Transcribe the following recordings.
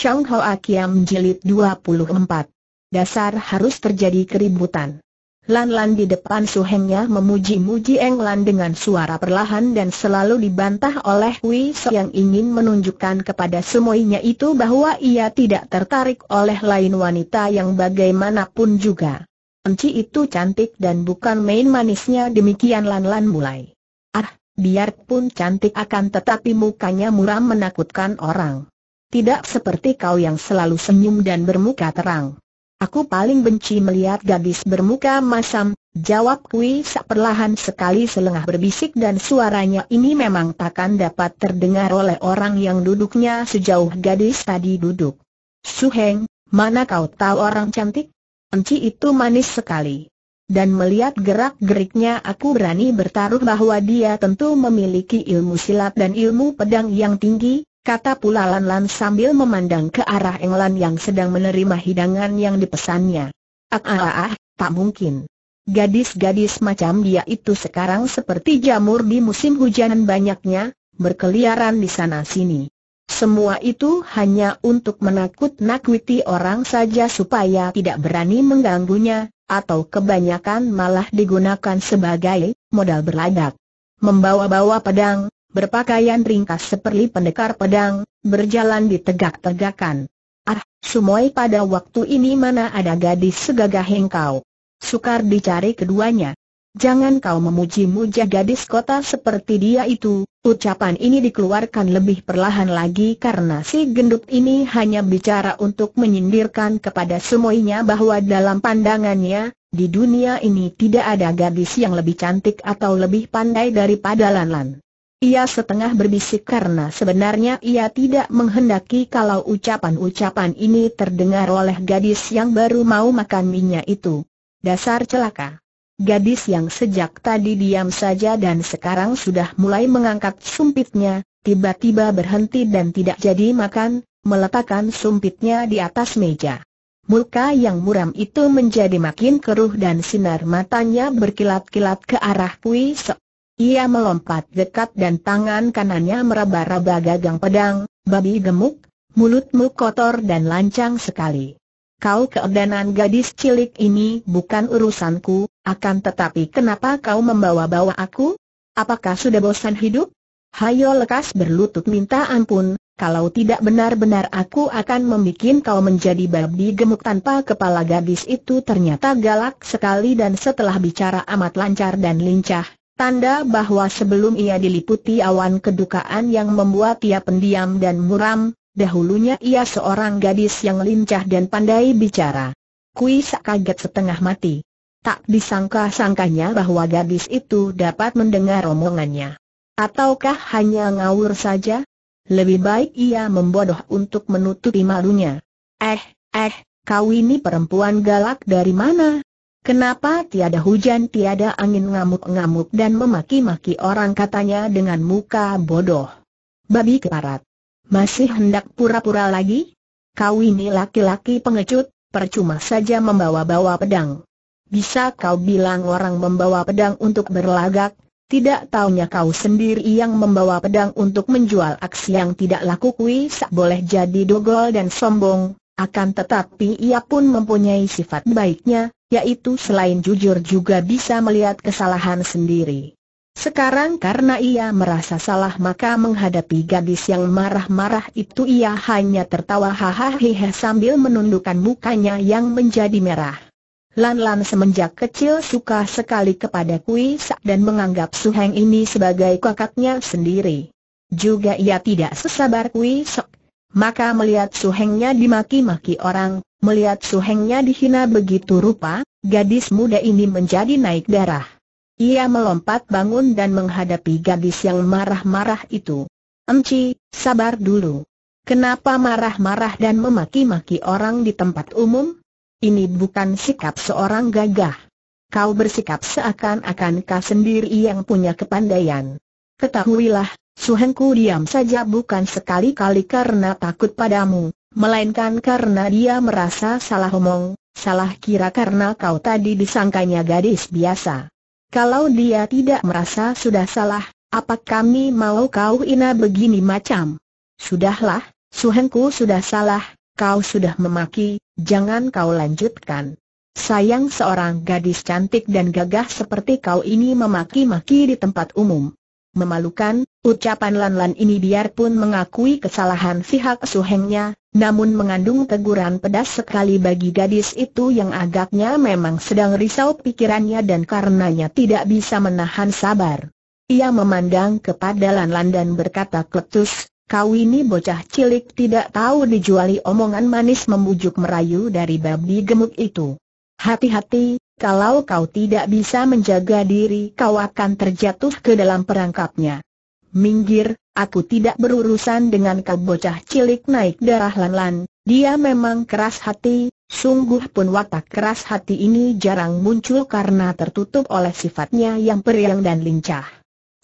Chong Hoa Kiam Jilid 24 Dasar harus terjadi keributan Lan Lan di depan suhengnya memuji-muji Eng Lan dengan suara perlahan dan selalu dibantah oleh Hui So yang ingin menunjukkan kepada semuanya itu bahwa ia tidak tertarik oleh lain wanita yang bagaimanapun juga. Enci itu cantik dan bukan main manisnya demikian Lan Lan mulai. Ah, biarpun cantik akan tetapi mukanya muram menakutkan orang. Tidak seperti kau yang selalu senyum dan bermuka terang. Aku paling benci melihat gadis bermuka masam, jawab Kui Sak perlahan sekali selengah berbisik dan suaranya ini memang takkan dapat terdengar oleh orang yang duduknya sejauh gadis tadi duduk. Suheng, mana kau tahu orang cantik? Enci itu manis sekali. Dan melihat gerak-geriknya aku berani bertaruh bahwa dia tentu memiliki ilmu silat dan ilmu pedang yang tinggi, kata pula Lan Lan sambil memandang ke arah Englan yang sedang menerima hidangan yang dipesannya. Ah ah ah, ah tak mungkin. Gadis-gadis macam dia itu sekarang seperti jamur di musim hujan banyaknya, berkeliaran di sana-sini. Semua itu hanya untuk menakut-nakuti orang saja supaya tidak berani mengganggunya, atau kebanyakan malah digunakan sebagai modal berladak. Membawa-bawa pedang, berpakaian ringkas seperti pendekar pedang, berjalan di tegak-tegakan. Ah, Sumoy pada waktu ini mana ada gadis segagah engkau? Sukar dicari keduanya. Jangan kau memuji-muja gadis kota seperti dia itu, ucapan ini dikeluarkan lebih perlahan lagi karena si gendut ini hanya bicara untuk menyindirkan kepada semuanya bahwa dalam pandangannya, di dunia ini tidak ada gadis yang lebih cantik atau lebih pandai daripada Lan Lan. Ia setengah berbisik karena sebenarnya ia tidak menghendaki kalau ucapan-ucapan ini terdengar oleh gadis yang baru mau makan minyak itu. Dasar celaka. Gadis yang sejak tadi diam saja dan sekarang sudah mulai mengangkat sumpitnya, tiba-tiba berhenti dan tidak jadi makan, meletakkan sumpitnya di atas meja. Muka yang muram itu menjadi makin keruh dan sinar matanya berkilat-kilat ke arah Pui Sok. Ia melompat dekat dan tangan kanannya meraba-raba gagang pedang, babi gemuk, mulutmu kotor dan lancang sekali. Kau keedanan gadis cilik ini bukan urusanku, akan tetapi kenapa kau membawa-bawa aku? Apakah sudah bosan hidup? Hayo lekas berlutut minta ampun, kalau tidak benar-benar aku akan membuat kau menjadi babi gemuk tanpa kepala gadis itu ternyata galak sekali dan setelah bicara amat lancar dan lincah, Tanda bahwa sebelum ia diliputi awan kedukaan yang membuat ia pendiam dan muram, dahulunya ia seorang gadis yang lincah dan pandai bicara. Kui kaget setengah mati. Tak disangka-sangkanya bahwa gadis itu dapat mendengar omongannya. Ataukah hanya ngawur saja? Lebih baik ia membodoh untuk menutupi malunya. Eh, eh, kau ini perempuan galak dari mana? Kenapa tiada hujan tiada angin ngamuk-ngamuk dan memaki-maki orang katanya dengan muka bodoh. Babi keparat. Masih hendak pura-pura lagi? Kau ini laki-laki pengecut, percuma saja membawa-bawa pedang. Bisa kau bilang orang membawa pedang untuk berlagak, tidak taunya kau sendiri yang membawa pedang untuk menjual aksi yang tidak laku kui boleh jadi dogol dan sombong, akan tetapi ia pun mempunyai sifat baiknya, yaitu selain jujur juga bisa melihat kesalahan sendiri. Sekarang karena ia merasa salah maka menghadapi gadis yang marah-marah itu ia hanya tertawa hahaha sambil menundukkan mukanya yang menjadi merah. Lan Lan semenjak kecil suka sekali kepada Kui Sak dan menganggap Suheng ini sebagai kakaknya sendiri. Juga ia tidak sesabar Kui Sak. Maka melihat Suhengnya dimaki-maki orang, Melihat suhengnya dihina begitu rupa, gadis muda ini menjadi naik darah. Ia melompat bangun dan menghadapi gadis yang marah-marah itu. Emci, sabar dulu. Kenapa marah-marah dan memaki-maki orang di tempat umum? Ini bukan sikap seorang gagah. Kau bersikap seakan-akan kau sendiri yang punya kepandaian. Ketahuilah, suhengku diam saja bukan sekali-kali karena takut padamu, Melainkan karena dia merasa salah omong, salah kira karena kau tadi disangkanya gadis biasa. Kalau dia tidak merasa sudah salah, apa kami mau kau ina begini macam? Sudahlah, Suhengku sudah salah, kau sudah memaki, jangan kau lanjutkan. Sayang seorang gadis cantik dan gagah seperti kau ini memaki-maki di tempat umum. Memalukan, ucapan Lan Lan ini biarpun mengakui kesalahan pihak suhengnya, namun mengandung teguran pedas sekali bagi gadis itu yang agaknya memang sedang risau pikirannya dan karenanya tidak bisa menahan sabar. Ia memandang kepada Lan Lan dan berkata kletus, kau ini bocah cilik tidak tahu dijuali omongan manis membujuk merayu dari babi gemuk itu. Hati-hati, kalau kau tidak bisa menjaga diri kau akan terjatuh ke dalam perangkapnya. Minggir, aku tidak berurusan dengan kau bocah cilik naik darah lan-lan, dia memang keras hati, sungguh pun watak keras hati ini jarang muncul karena tertutup oleh sifatnya yang periang dan lincah.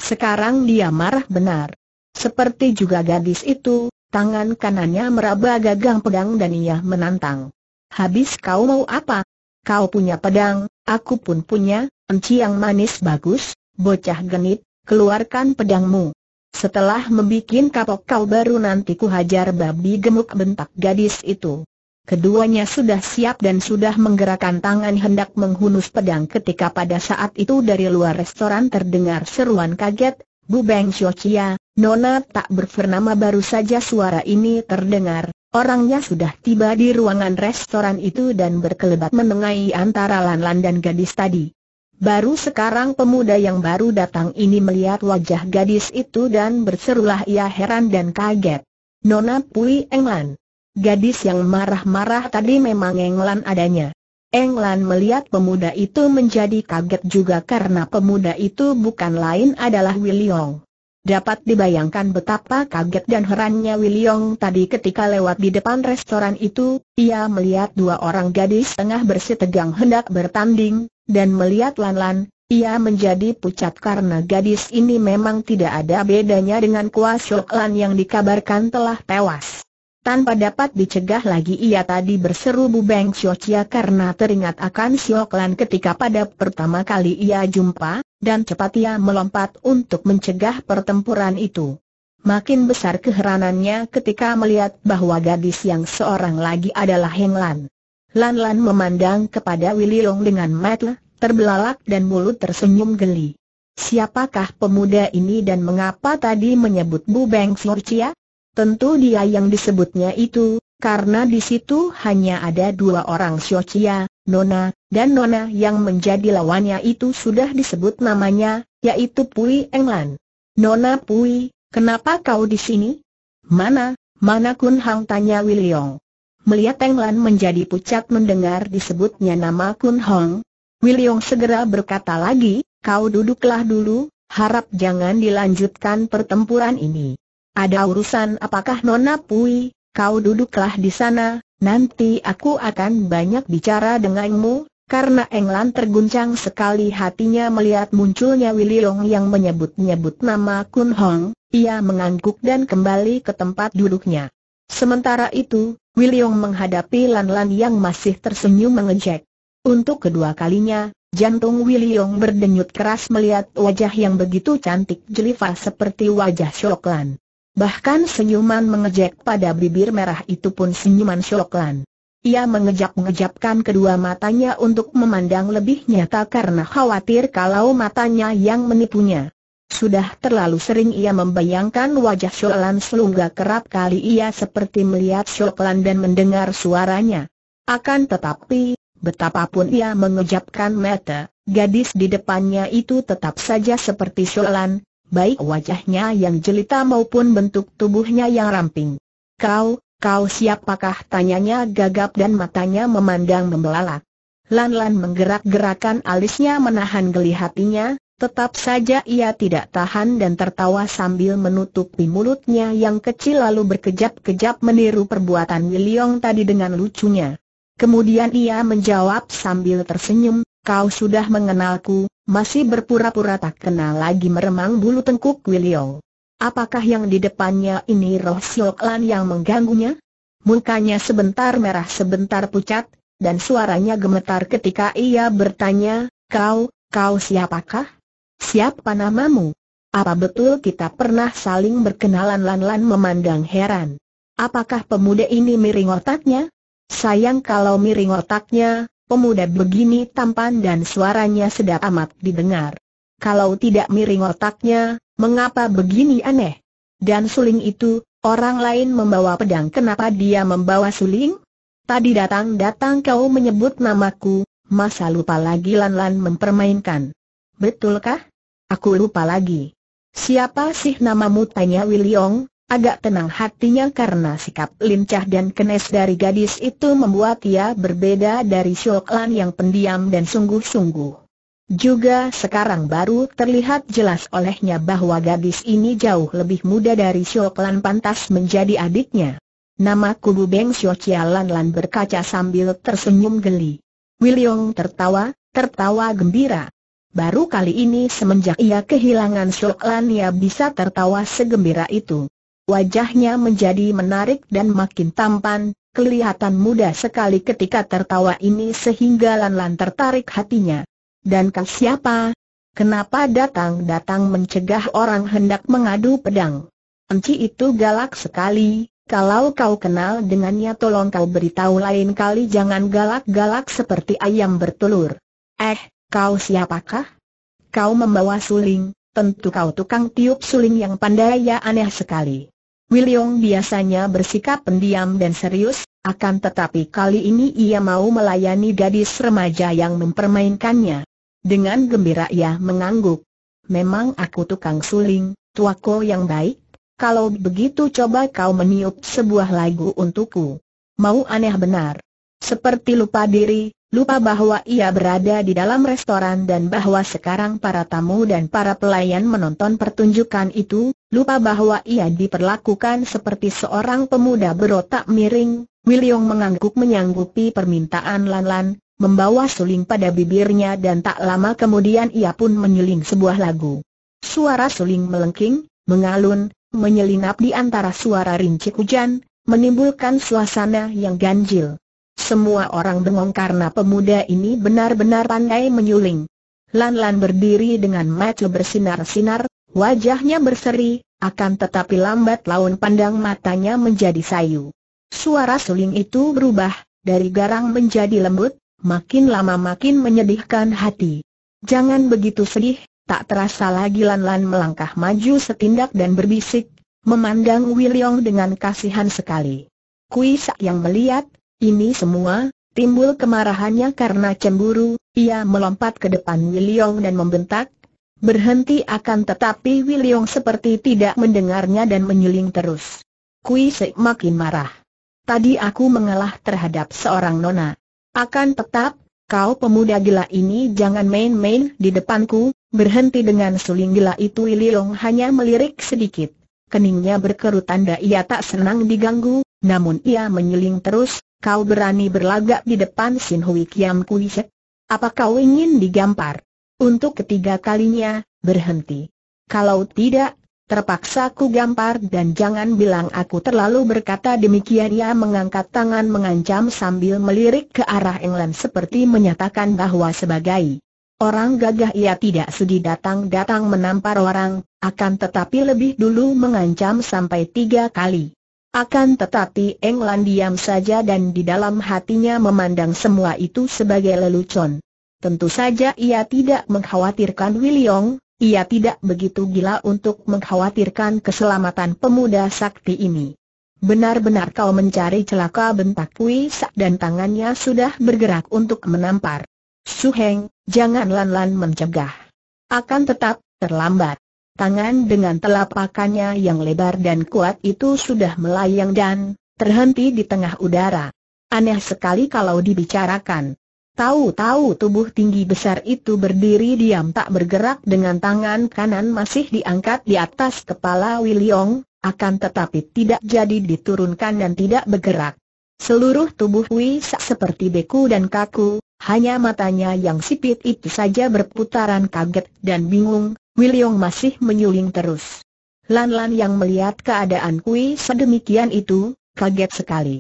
Sekarang dia marah benar. Seperti juga gadis itu, tangan kanannya meraba gagang pedang dan ia menantang. Habis kau mau apa? Kau punya pedang, aku pun punya, enci yang manis bagus, bocah genit, keluarkan pedangmu. Setelah membikin kapok kau baru nanti ku hajar babi gemuk bentak gadis itu. Keduanya sudah siap dan sudah menggerakkan tangan hendak menghunus pedang ketika pada saat itu dari luar restoran terdengar seruan kaget, Bu Beng Xiao Nona tak berfernama baru saja suara ini terdengar, Orangnya sudah tiba di ruangan restoran itu dan berkelebat menengahi antara Lan Lan dan gadis tadi. Baru sekarang pemuda yang baru datang ini melihat wajah gadis itu dan berserulah ia heran dan kaget. Nona Pui Englan. Gadis yang marah-marah tadi memang Englan adanya. Englan melihat pemuda itu menjadi kaget juga karena pemuda itu bukan lain adalah William. Dapat dibayangkan betapa kaget dan herannya William tadi ketika lewat di depan restoran itu, ia melihat dua orang gadis tengah bersih tegang hendak bertanding, dan melihat Lan Lan, ia menjadi pucat karena gadis ini memang tidak ada bedanya dengan Kuasok Lan yang dikabarkan telah tewas. Tanpa dapat dicegah lagi ia tadi berseru Bu Beng Xiao karena teringat akan Siok Lan ketika pada pertama kali ia jumpa, dan cepat ia melompat untuk mencegah pertempuran itu. Makin besar keheranannya ketika melihat bahwa gadis yang seorang lagi adalah Heng Lan. Lan Lan memandang kepada Willy Long dengan mata terbelalak dan mulut tersenyum geli. Siapakah pemuda ini dan mengapa tadi menyebut Bu Beng Florcia? Tentu dia yang disebutnya itu, karena di situ hanya ada dua orang Xiao Nona, dan Nona yang menjadi lawannya itu sudah disebut namanya, yaitu Pui Englan. Nona Pui, kenapa kau di sini? Mana, mana Kun Hang tanya William. Melihat Englan menjadi pucat mendengar disebutnya nama Kun Hong, William segera berkata lagi, kau duduklah dulu, harap jangan dilanjutkan pertempuran ini. Ada urusan apakah Nona Pui, kau duduklah di sana, Nanti aku akan banyak bicara denganmu, karena Englan terguncang sekali hatinya melihat munculnya Willy Long yang menyebut-nyebut nama Kun Hong, ia mengangguk dan kembali ke tempat duduknya. Sementara itu, Willy Long menghadapi Lan Lan yang masih tersenyum mengejek. Untuk kedua kalinya, jantung Willy Long berdenyut keras melihat wajah yang begitu cantik jelifah seperti wajah Shok Lan. Bahkan senyuman mengejek pada bibir merah itu pun senyuman Syoklan. Ia mengejap-ngejapkan kedua matanya untuk memandang lebih nyata karena khawatir kalau matanya yang menipunya. Sudah terlalu sering ia membayangkan wajah Syoklan selungga kerap kali ia seperti melihat Syoklan dan mendengar suaranya. Akan tetapi, betapapun ia mengejapkan mata, gadis di depannya itu tetap saja seperti Syoklan, baik wajahnya yang jelita maupun bentuk tubuhnya yang ramping. Kau, kau siapakah? tanyanya gagap dan matanya memandang membelalak. Lan-Lan menggerak-gerakan alisnya menahan geli hatinya, tetap saja ia tidak tahan dan tertawa sambil menutupi mulutnya yang kecil lalu berkejap-kejap meniru perbuatan William tadi dengan lucunya. Kemudian ia menjawab sambil tersenyum, kau sudah mengenalku, masih berpura-pura tak kenal lagi meremang bulu tengkuk William. Apakah yang di depannya ini roh Siok Lan yang mengganggunya? Mukanya sebentar merah sebentar pucat, dan suaranya gemetar ketika ia bertanya, kau, kau siapakah? Siapa namamu? Apa betul kita pernah saling berkenalan Lan Lan memandang heran? Apakah pemuda ini miring otaknya? Sayang kalau miring otaknya, pemuda begini tampan dan suaranya sedap amat didengar. Kalau tidak miring otaknya, mengapa begini aneh? Dan suling itu, orang lain membawa pedang kenapa dia membawa suling? Tadi datang-datang kau menyebut namaku, masa lupa lagi Lan-Lan mempermainkan. Betulkah? Aku lupa lagi. Siapa sih namamu tanya Williong, agak tenang hatinya karena sikap lincah dan kenes dari gadis itu membuat ia berbeda dari Shoklan yang pendiam dan sungguh-sungguh. Juga sekarang baru terlihat jelas olehnya bahwa gadis ini jauh lebih muda dari Shoklan pantas menjadi adiknya. Nama kubu Beng Xiaoqialan Lan berkaca sambil tersenyum geli. William tertawa, tertawa gembira. Baru kali ini semenjak ia kehilangan Shoklan ia bisa tertawa segembira itu. Wajahnya menjadi menarik dan makin tampan, kelihatan muda sekali ketika tertawa ini sehingga Lan Lan tertarik hatinya. Dan kau siapa? Kenapa datang-datang mencegah orang hendak mengadu pedang? Enci itu galak sekali, kalau kau kenal dengannya tolong kau beritahu lain kali jangan galak-galak seperti ayam bertelur. Eh, kau siapakah? Kau membawa suling, tentu kau tukang tiup suling yang pandai ya aneh sekali. William biasanya bersikap pendiam dan serius, akan tetapi kali ini ia mau melayani gadis remaja yang mempermainkannya. Dengan gembira ia mengangguk. Memang aku tukang suling, tuako yang baik. Kalau begitu coba kau meniup sebuah lagu untukku. Mau aneh benar. Seperti lupa diri, lupa bahwa ia berada di dalam restoran dan bahwa sekarang para tamu dan para pelayan menonton pertunjukan itu, lupa bahwa ia diperlakukan seperti seorang pemuda berotak miring. William mengangguk menyanggupi permintaan Lan Lan, membawa suling pada bibirnya dan tak lama kemudian ia pun menyuling sebuah lagu. Suara suling melengking, mengalun, menyelinap di antara suara rincik hujan, menimbulkan suasana yang ganjil. Semua orang bengong karena pemuda ini benar-benar pandai menyuling. Lan-Lan berdiri dengan mata bersinar-sinar, wajahnya berseri, akan tetapi lambat laun pandang matanya menjadi sayu. Suara suling itu berubah, dari garang menjadi lembut, makin lama makin menyedihkan hati. Jangan begitu sedih, tak terasa lagi Lan Lan melangkah maju setindak dan berbisik, memandang William dengan kasihan sekali. Kui Sak yang melihat, ini semua, timbul kemarahannya karena cemburu, ia melompat ke depan William dan membentak, berhenti akan tetapi William seperti tidak mendengarnya dan menyuling terus. Kui Sek makin marah. Tadi aku mengalah terhadap seorang nona. Akan tetap, kau pemuda gila ini jangan main-main di depanku, berhenti dengan suling gila itu Long hanya melirik sedikit. Keningnya berkerut tanda ia tak senang diganggu, namun ia menyuling terus, kau berani berlagak di depan Sin Hui Kiam Kuisek? Apa kau ingin digampar? Untuk ketiga kalinya, berhenti. Kalau tidak, Terpaksa ku gampar dan jangan bilang aku terlalu berkata demikian ia mengangkat tangan mengancam sambil melirik ke arah England seperti menyatakan bahwa sebagai orang gagah ia tidak sudi datang-datang menampar orang, akan tetapi lebih dulu mengancam sampai tiga kali. Akan tetapi England diam saja dan di dalam hatinya memandang semua itu sebagai lelucon. Tentu saja ia tidak mengkhawatirkan William, ia tidak begitu gila untuk mengkhawatirkan keselamatan pemuda sakti ini. Benar-benar kau mencari celaka bentak Kui Sak dan tangannya sudah bergerak untuk menampar. Su Heng, jangan lan-lan mencegah. Akan tetap, terlambat. Tangan dengan telapakannya yang lebar dan kuat itu sudah melayang dan terhenti di tengah udara. Aneh sekali kalau dibicarakan. Tahu-tahu tubuh tinggi besar itu berdiri diam tak bergerak dengan tangan kanan masih diangkat di atas kepala William, akan tetapi tidak jadi diturunkan dan tidak bergerak. Seluruh tubuh Wisa seperti beku dan kaku, hanya matanya yang sipit itu saja berputaran kaget dan bingung, William masih menyuling terus. Lan-Lan yang melihat keadaan Kui sedemikian itu, kaget sekali.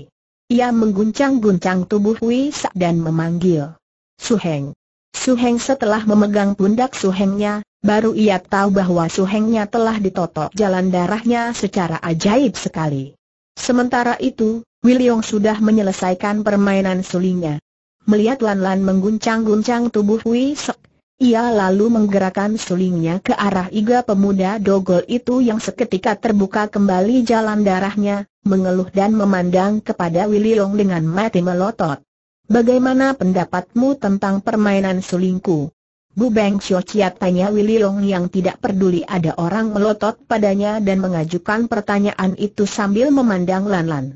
Ia mengguncang-guncang tubuh Wi Sak dan memanggil. Suheng. Suheng setelah memegang pundak Suhengnya, baru ia tahu bahwa Suhengnya telah ditotok jalan darahnya secara ajaib sekali. Sementara itu, William sudah menyelesaikan permainan sulingnya. Melihat Lan Lan mengguncang-guncang tubuh Hui Sek, ia lalu menggerakkan sulingnya ke arah iga pemuda dogol itu yang seketika terbuka kembali jalan darahnya, mengeluh dan memandang kepada William dengan mati melotot. Bagaimana pendapatmu tentang permainan sulingku? Bu Beng Xiao tanya William yang tidak peduli ada orang melotot padanya dan mengajukan pertanyaan itu sambil memandang Lan Lan.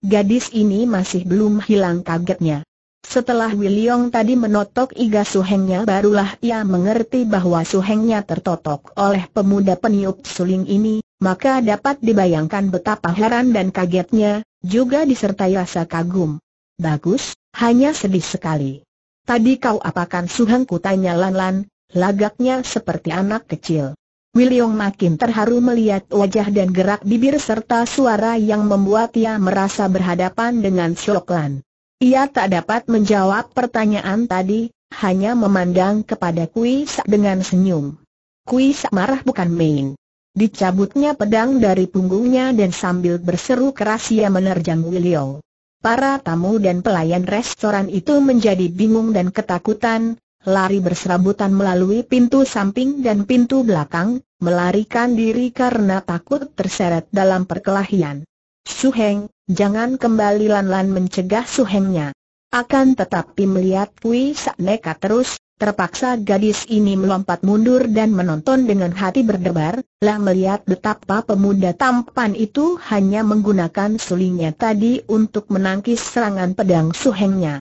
Gadis ini masih belum hilang kagetnya. Setelah William tadi menotok iga suhengnya barulah ia mengerti bahwa suhengnya tertotok oleh pemuda peniup suling ini, maka dapat dibayangkan betapa heran dan kagetnya, juga disertai rasa kagum. Bagus, hanya sedih sekali. Tadi kau apakan suhengku tanya Lan Lan, lagaknya seperti anak kecil. William makin terharu melihat wajah dan gerak bibir serta suara yang membuat ia merasa berhadapan dengan Syok Lan. Ia tak dapat menjawab pertanyaan tadi, hanya memandang kepada Kui Sak dengan senyum. Kui Sak marah bukan main. Dicabutnya pedang dari punggungnya dan sambil berseru keras ia menerjang William. Para tamu dan pelayan restoran itu menjadi bingung dan ketakutan, lari berserabutan melalui pintu samping dan pintu belakang, melarikan diri karena takut terseret dalam perkelahian. Suheng, jangan kembali Lan-Lan mencegah Suhengnya. Akan tetapi melihat Pui Sak nekat terus, terpaksa gadis ini melompat mundur dan menonton dengan hati berdebar, lah melihat betapa pemuda tampan itu hanya menggunakan sulingnya tadi untuk menangkis serangan pedang Suhengnya.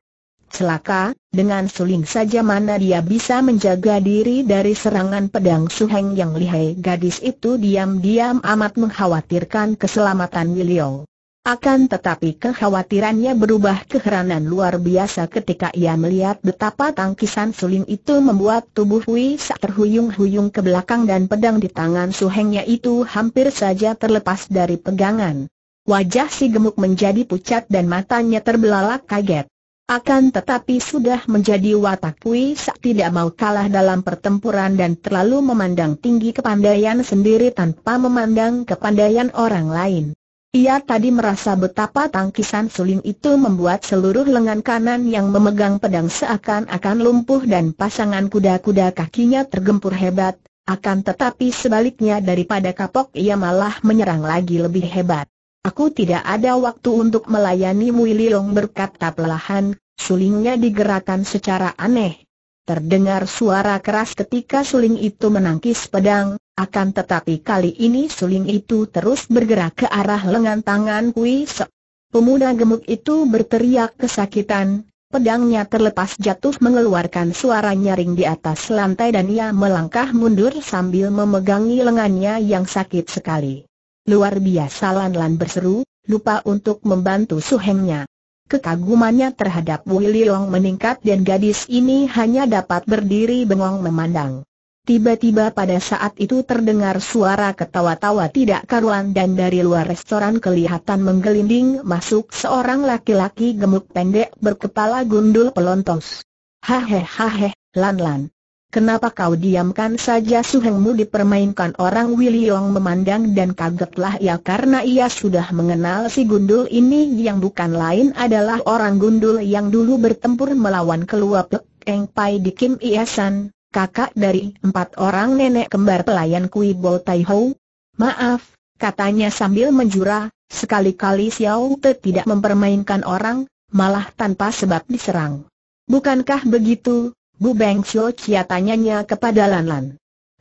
Celaka, dengan suling saja mana dia bisa menjaga diri dari serangan pedang Suheng yang lihai gadis itu diam-diam amat mengkhawatirkan keselamatan William. Akan tetapi kekhawatirannya berubah keheranan luar biasa ketika ia melihat betapa tangkisan suling itu membuat tubuh Hui Sak terhuyung-huyung ke belakang dan pedang di tangan suhengnya itu hampir saja terlepas dari pegangan. Wajah si gemuk menjadi pucat dan matanya terbelalak kaget. Akan tetapi sudah menjadi watak Pui Sak tidak mau kalah dalam pertempuran dan terlalu memandang tinggi kepandaian sendiri tanpa memandang kepandaian orang lain. Ia tadi merasa betapa tangkisan suling itu membuat seluruh lengan kanan yang memegang pedang seakan-akan lumpuh dan pasangan kuda-kuda kakinya tergempur hebat, akan tetapi sebaliknya daripada kapok ia malah menyerang lagi lebih hebat. Aku tidak ada waktu untuk melayani Muililong berkata perlahan, sulingnya digerakkan secara aneh. Terdengar suara keras ketika suling itu menangkis pedang, akan tetapi kali ini suling itu terus bergerak ke arah lengan tangan Kui Sek. Pemuda gemuk itu berteriak kesakitan, pedangnya terlepas jatuh mengeluarkan suara nyaring di atas lantai dan ia melangkah mundur sambil memegangi lengannya yang sakit sekali. Luar biasa Lan Lan berseru, lupa untuk membantu suhengnya. Kekagumannya terhadap Wu Liong meningkat dan gadis ini hanya dapat berdiri bengong memandang. Tiba-tiba pada saat itu terdengar suara ketawa-tawa tidak karuan dan dari luar restoran kelihatan menggelinding masuk seorang laki-laki gemuk pendek berkepala gundul pelontos. Hahe hahe, Lan Lan. Kenapa kau diamkan saja suhengmu dipermainkan orang Williong memandang dan kagetlah ia karena ia sudah mengenal si gundul ini yang bukan lain adalah orang gundul yang dulu bertempur melawan keluar Pek Eng Pai di Kim Iasan, kakak dari empat orang nenek kembar pelayan Kui Bo Tai Ho. Maaf, katanya sambil menjura, sekali-kali Xiao Te tidak mempermainkan orang, malah tanpa sebab diserang. Bukankah begitu, Bu Beng Chio Chia tanyanya kepada Lan Lan.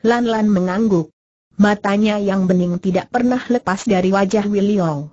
Lan Lan mengangguk. Matanya yang bening tidak pernah lepas dari wajah William.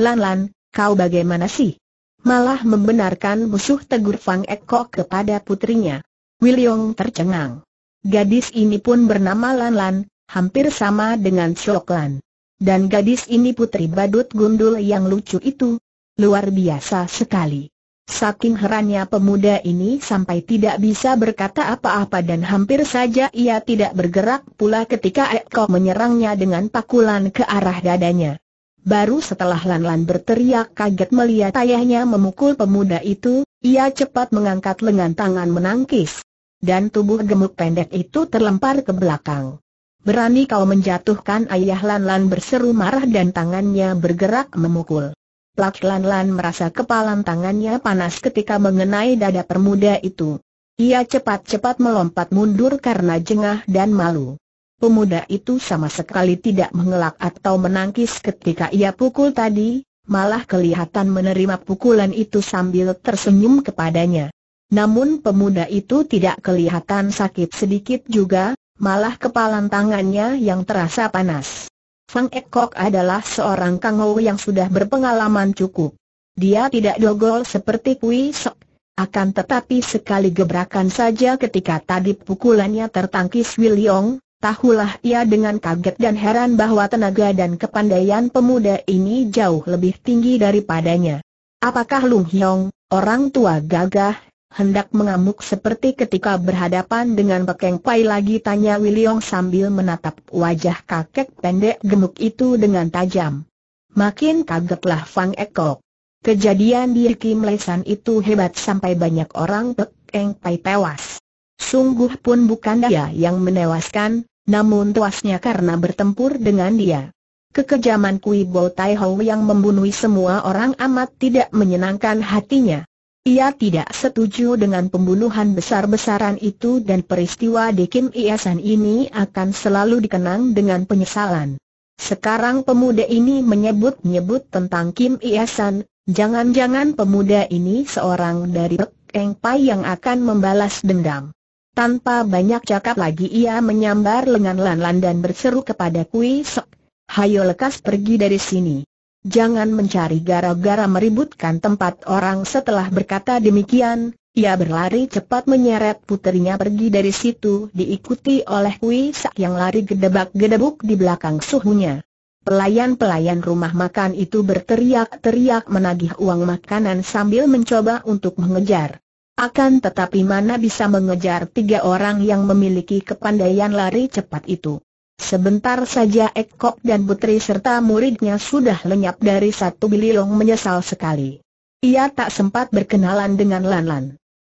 Lan Lan, kau bagaimana sih? Malah membenarkan musuh tegur Fang Eko kepada putrinya. William tercengang. Gadis ini pun bernama Lan Lan, hampir sama dengan Chok Lan. Dan gadis ini putri badut gundul yang lucu itu. Luar biasa sekali. Saking herannya pemuda ini sampai tidak bisa berkata apa-apa dan hampir saja ia tidak bergerak pula ketika Eko menyerangnya dengan pakulan ke arah dadanya. Baru setelah Lan Lan berteriak kaget melihat ayahnya memukul pemuda itu, ia cepat mengangkat lengan tangan menangkis. Dan tubuh gemuk pendek itu terlempar ke belakang. Berani kau menjatuhkan ayah Lan Lan berseru marah dan tangannya bergerak memukul. Plak Lan Lan merasa kepalan tangannya panas ketika mengenai dada permuda itu. Ia cepat-cepat melompat mundur karena jengah dan malu. Pemuda itu sama sekali tidak mengelak atau menangkis ketika ia pukul tadi, malah kelihatan menerima pukulan itu sambil tersenyum kepadanya. Namun pemuda itu tidak kelihatan sakit sedikit juga, malah kepalan tangannya yang terasa panas. Fang Ekok adalah seorang kangou yang sudah berpengalaman cukup. Dia tidak dogol seperti Kui Sok, akan tetapi sekali gebrakan saja ketika tadi pukulannya tertangkis Williong, tahulah ia dengan kaget dan heran bahwa tenaga dan kepandaian pemuda ini jauh lebih tinggi daripadanya. Apakah Lung Hyong, orang tua gagah, hendak mengamuk seperti ketika berhadapan dengan Pekeng Pai lagi tanya Williong sambil menatap wajah kakek pendek gemuk itu dengan tajam. Makin kagetlah Fang Ekok. Kejadian di Kim Lesan itu hebat sampai banyak orang Pekeng Pai tewas. Sungguh pun bukan dia yang menewaskan, namun tuasnya karena bertempur dengan dia. Kekejaman Kui Bo Tai Ho yang membunuh semua orang amat tidak menyenangkan hatinya. Ia tidak setuju dengan pembunuhan besar-besaran itu dan peristiwa di Kim Iasan ini akan selalu dikenang dengan penyesalan. Sekarang pemuda ini menyebut-nyebut tentang Kim Iasan, jangan-jangan pemuda ini seorang dari Pek Eng Pai yang akan membalas dendam. Tanpa banyak cakap lagi ia menyambar lengan Lan Lan dan berseru kepada Kui Sok. Hayo lekas pergi dari sini. Jangan mencari gara-gara meributkan tempat orang setelah berkata demikian, ia berlari cepat menyeret puterinya pergi dari situ diikuti oleh Kui Sak yang lari gedebak-gedebuk di belakang suhunya. Pelayan-pelayan rumah makan itu berteriak-teriak menagih uang makanan sambil mencoba untuk mengejar. Akan tetapi mana bisa mengejar tiga orang yang memiliki kepandaian lari cepat itu. Sebentar saja Ekok dan Putri serta muridnya sudah lenyap dari satu bililong menyesal sekali. Ia tak sempat berkenalan dengan Lan Lan.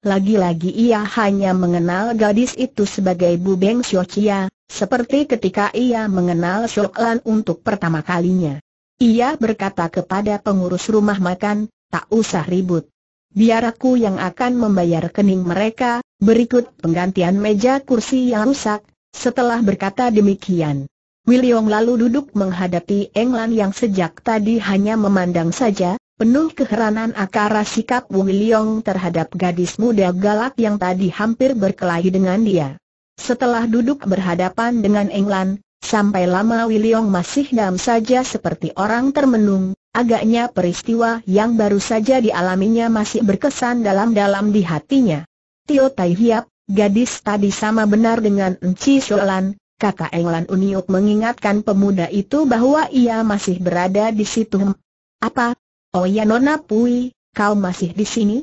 Lagi-lagi ia hanya mengenal gadis itu sebagai Bu Beng Xiao seperti ketika ia mengenal Shok Lan untuk pertama kalinya. Ia berkata kepada pengurus rumah makan, tak usah ribut. Biar aku yang akan membayar kening mereka, berikut penggantian meja kursi yang rusak. Setelah berkata demikian, William lalu duduk menghadapi England yang sejak tadi hanya memandang saja, penuh keheranan akara sikap William terhadap gadis muda galak yang tadi hampir berkelahi dengan dia. Setelah duduk berhadapan dengan England, sampai lama William masih diam saja seperti orang termenung, Agaknya peristiwa yang baru saja dialaminya masih berkesan dalam-dalam di hatinya. Tio Tai Hiap, gadis tadi sama benar dengan Enci Sholan, kata Englan Uniuk mengingatkan pemuda itu bahwa ia masih berada di situ. Apa? Oh ya Nona Pui, kau masih di sini?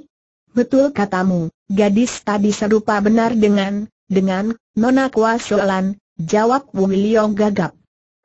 Betul katamu, gadis tadi serupa benar dengan, dengan, Nona Kwa Sholan, jawab Wu Liong gagap.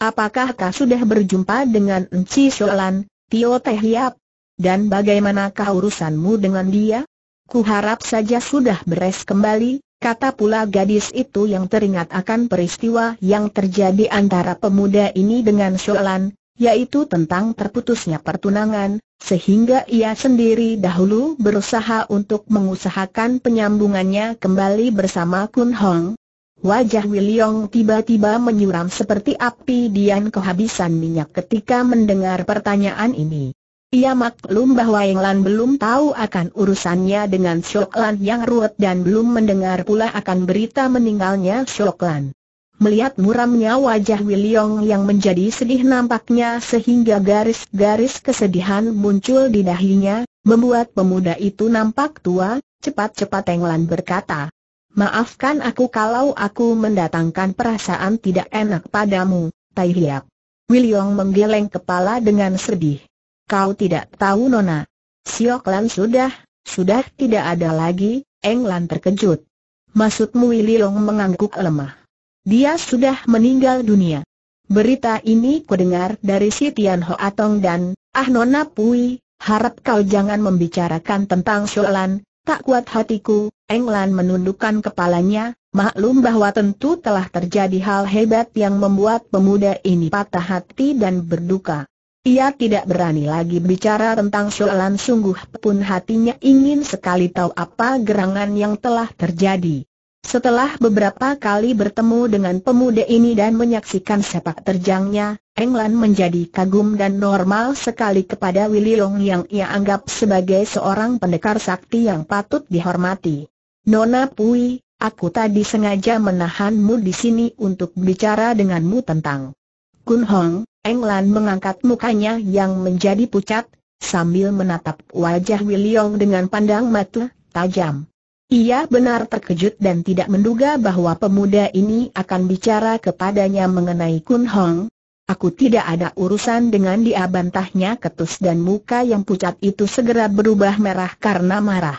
Apakah kau sudah berjumpa dengan Enci Sholan, Tio Teh Hiap. Dan bagaimanakah urusanmu dengan dia? Kuharap saja sudah beres kembali, kata pula gadis itu yang teringat akan peristiwa yang terjadi antara pemuda ini dengan Sholan, yaitu tentang terputusnya pertunangan, sehingga ia sendiri dahulu berusaha untuk mengusahakan penyambungannya kembali bersama Kun Hong. Wajah William tiba-tiba menyuram seperti api Dian kehabisan minyak ketika mendengar pertanyaan ini. Ia maklum bahwa Englan belum tahu akan urusannya dengan Shoklan yang ruwet dan belum mendengar pula akan berita meninggalnya Shoklan. Melihat muramnya wajah William yang menjadi sedih nampaknya sehingga garis-garis kesedihan muncul di dahinya, membuat pemuda itu nampak tua, cepat-cepat Englan berkata, Maafkan aku kalau aku mendatangkan perasaan tidak enak padamu, Tai Hiap. William menggeleng kepala dengan sedih. Kau tidak tahu Nona. Siok Lan sudah, sudah tidak ada lagi, Eng Lan terkejut. Maksudmu William mengangguk lemah. Dia sudah meninggal dunia. Berita ini kudengar dari si Tian Ho Atong dan, ah Nona Pui, harap kau jangan membicarakan tentang Sholan, Tak kuat hatiku, Englan menundukkan kepalanya, maklum bahwa tentu telah terjadi hal hebat yang membuat pemuda ini patah hati dan berduka. Ia tidak berani lagi bicara tentang soalan sungguh pun hatinya ingin sekali tahu apa gerangan yang telah terjadi. Setelah beberapa kali bertemu dengan pemuda ini dan menyaksikan sepak terjangnya, England menjadi kagum dan normal sekali kepada Willy Long yang ia anggap sebagai seorang pendekar sakti yang patut dihormati. Nona Pui, aku tadi sengaja menahanmu di sini untuk bicara denganmu tentang Kun Hong, England mengangkat mukanya yang menjadi pucat, sambil menatap wajah William dengan pandang mata tajam. Ia benar terkejut dan tidak menduga bahwa pemuda ini akan bicara kepadanya mengenai Kun Hong. Aku tidak ada urusan dengan dia bantahnya ketus dan muka yang pucat itu segera berubah merah karena marah.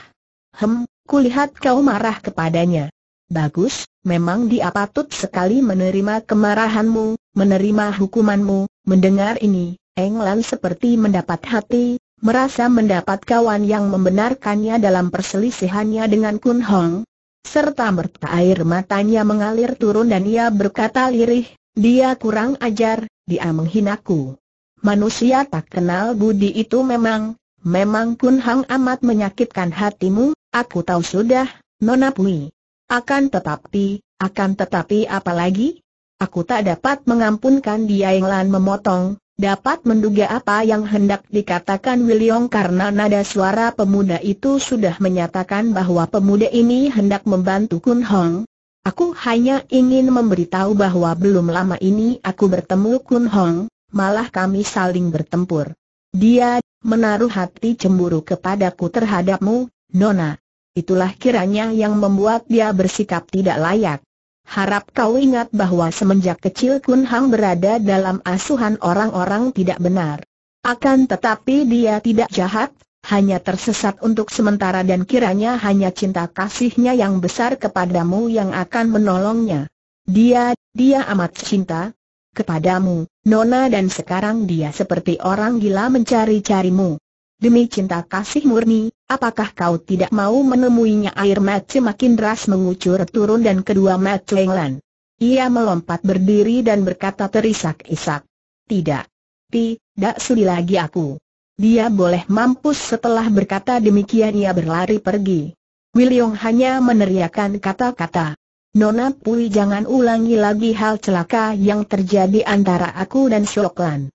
Hem, kulihat kau marah kepadanya. Bagus, memang dia patut sekali menerima kemarahanmu, menerima hukumanmu, mendengar ini, England seperti mendapat hati, merasa mendapat kawan yang membenarkannya dalam perselisihannya dengan Kun Hong, serta merta air matanya mengalir turun dan ia berkata lirih, dia kurang ajar, dia menghinaku. Manusia tak kenal budi itu memang, memang Kun Hong amat menyakitkan hatimu, aku tahu sudah, Nona Pui. Akan tetapi, akan tetapi apa lagi? Aku tak dapat mengampunkan dia yang lan memotong, dapat menduga apa yang hendak dikatakan William karena nada suara pemuda itu sudah menyatakan bahwa pemuda ini hendak membantu Kun Hong. Aku hanya ingin memberitahu bahwa belum lama ini aku bertemu Kun Hong, malah kami saling bertempur. Dia menaruh hati cemburu kepadaku terhadapmu, Nona. Itulah kiranya yang membuat dia bersikap tidak layak. Harap kau ingat bahwa semenjak kecil Kun Hang berada dalam asuhan orang-orang tidak benar. Akan tetapi dia tidak jahat, hanya tersesat untuk sementara dan kiranya hanya cinta kasihnya yang besar kepadamu yang akan menolongnya. Dia, dia amat cinta kepadamu, Nona dan sekarang dia seperti orang gila mencari-carimu. Demi cinta kasih murni, apakah kau tidak mau menemuinya air mata makin deras mengucur turun dan kedua mata England. Ia melompat berdiri dan berkata terisak-isak. Tidak. Tidak sudi lagi aku. Dia boleh mampus setelah berkata demikian ia berlari pergi. William hanya meneriakan kata-kata. Nona Pui jangan ulangi lagi hal celaka yang terjadi antara aku dan Shoklan.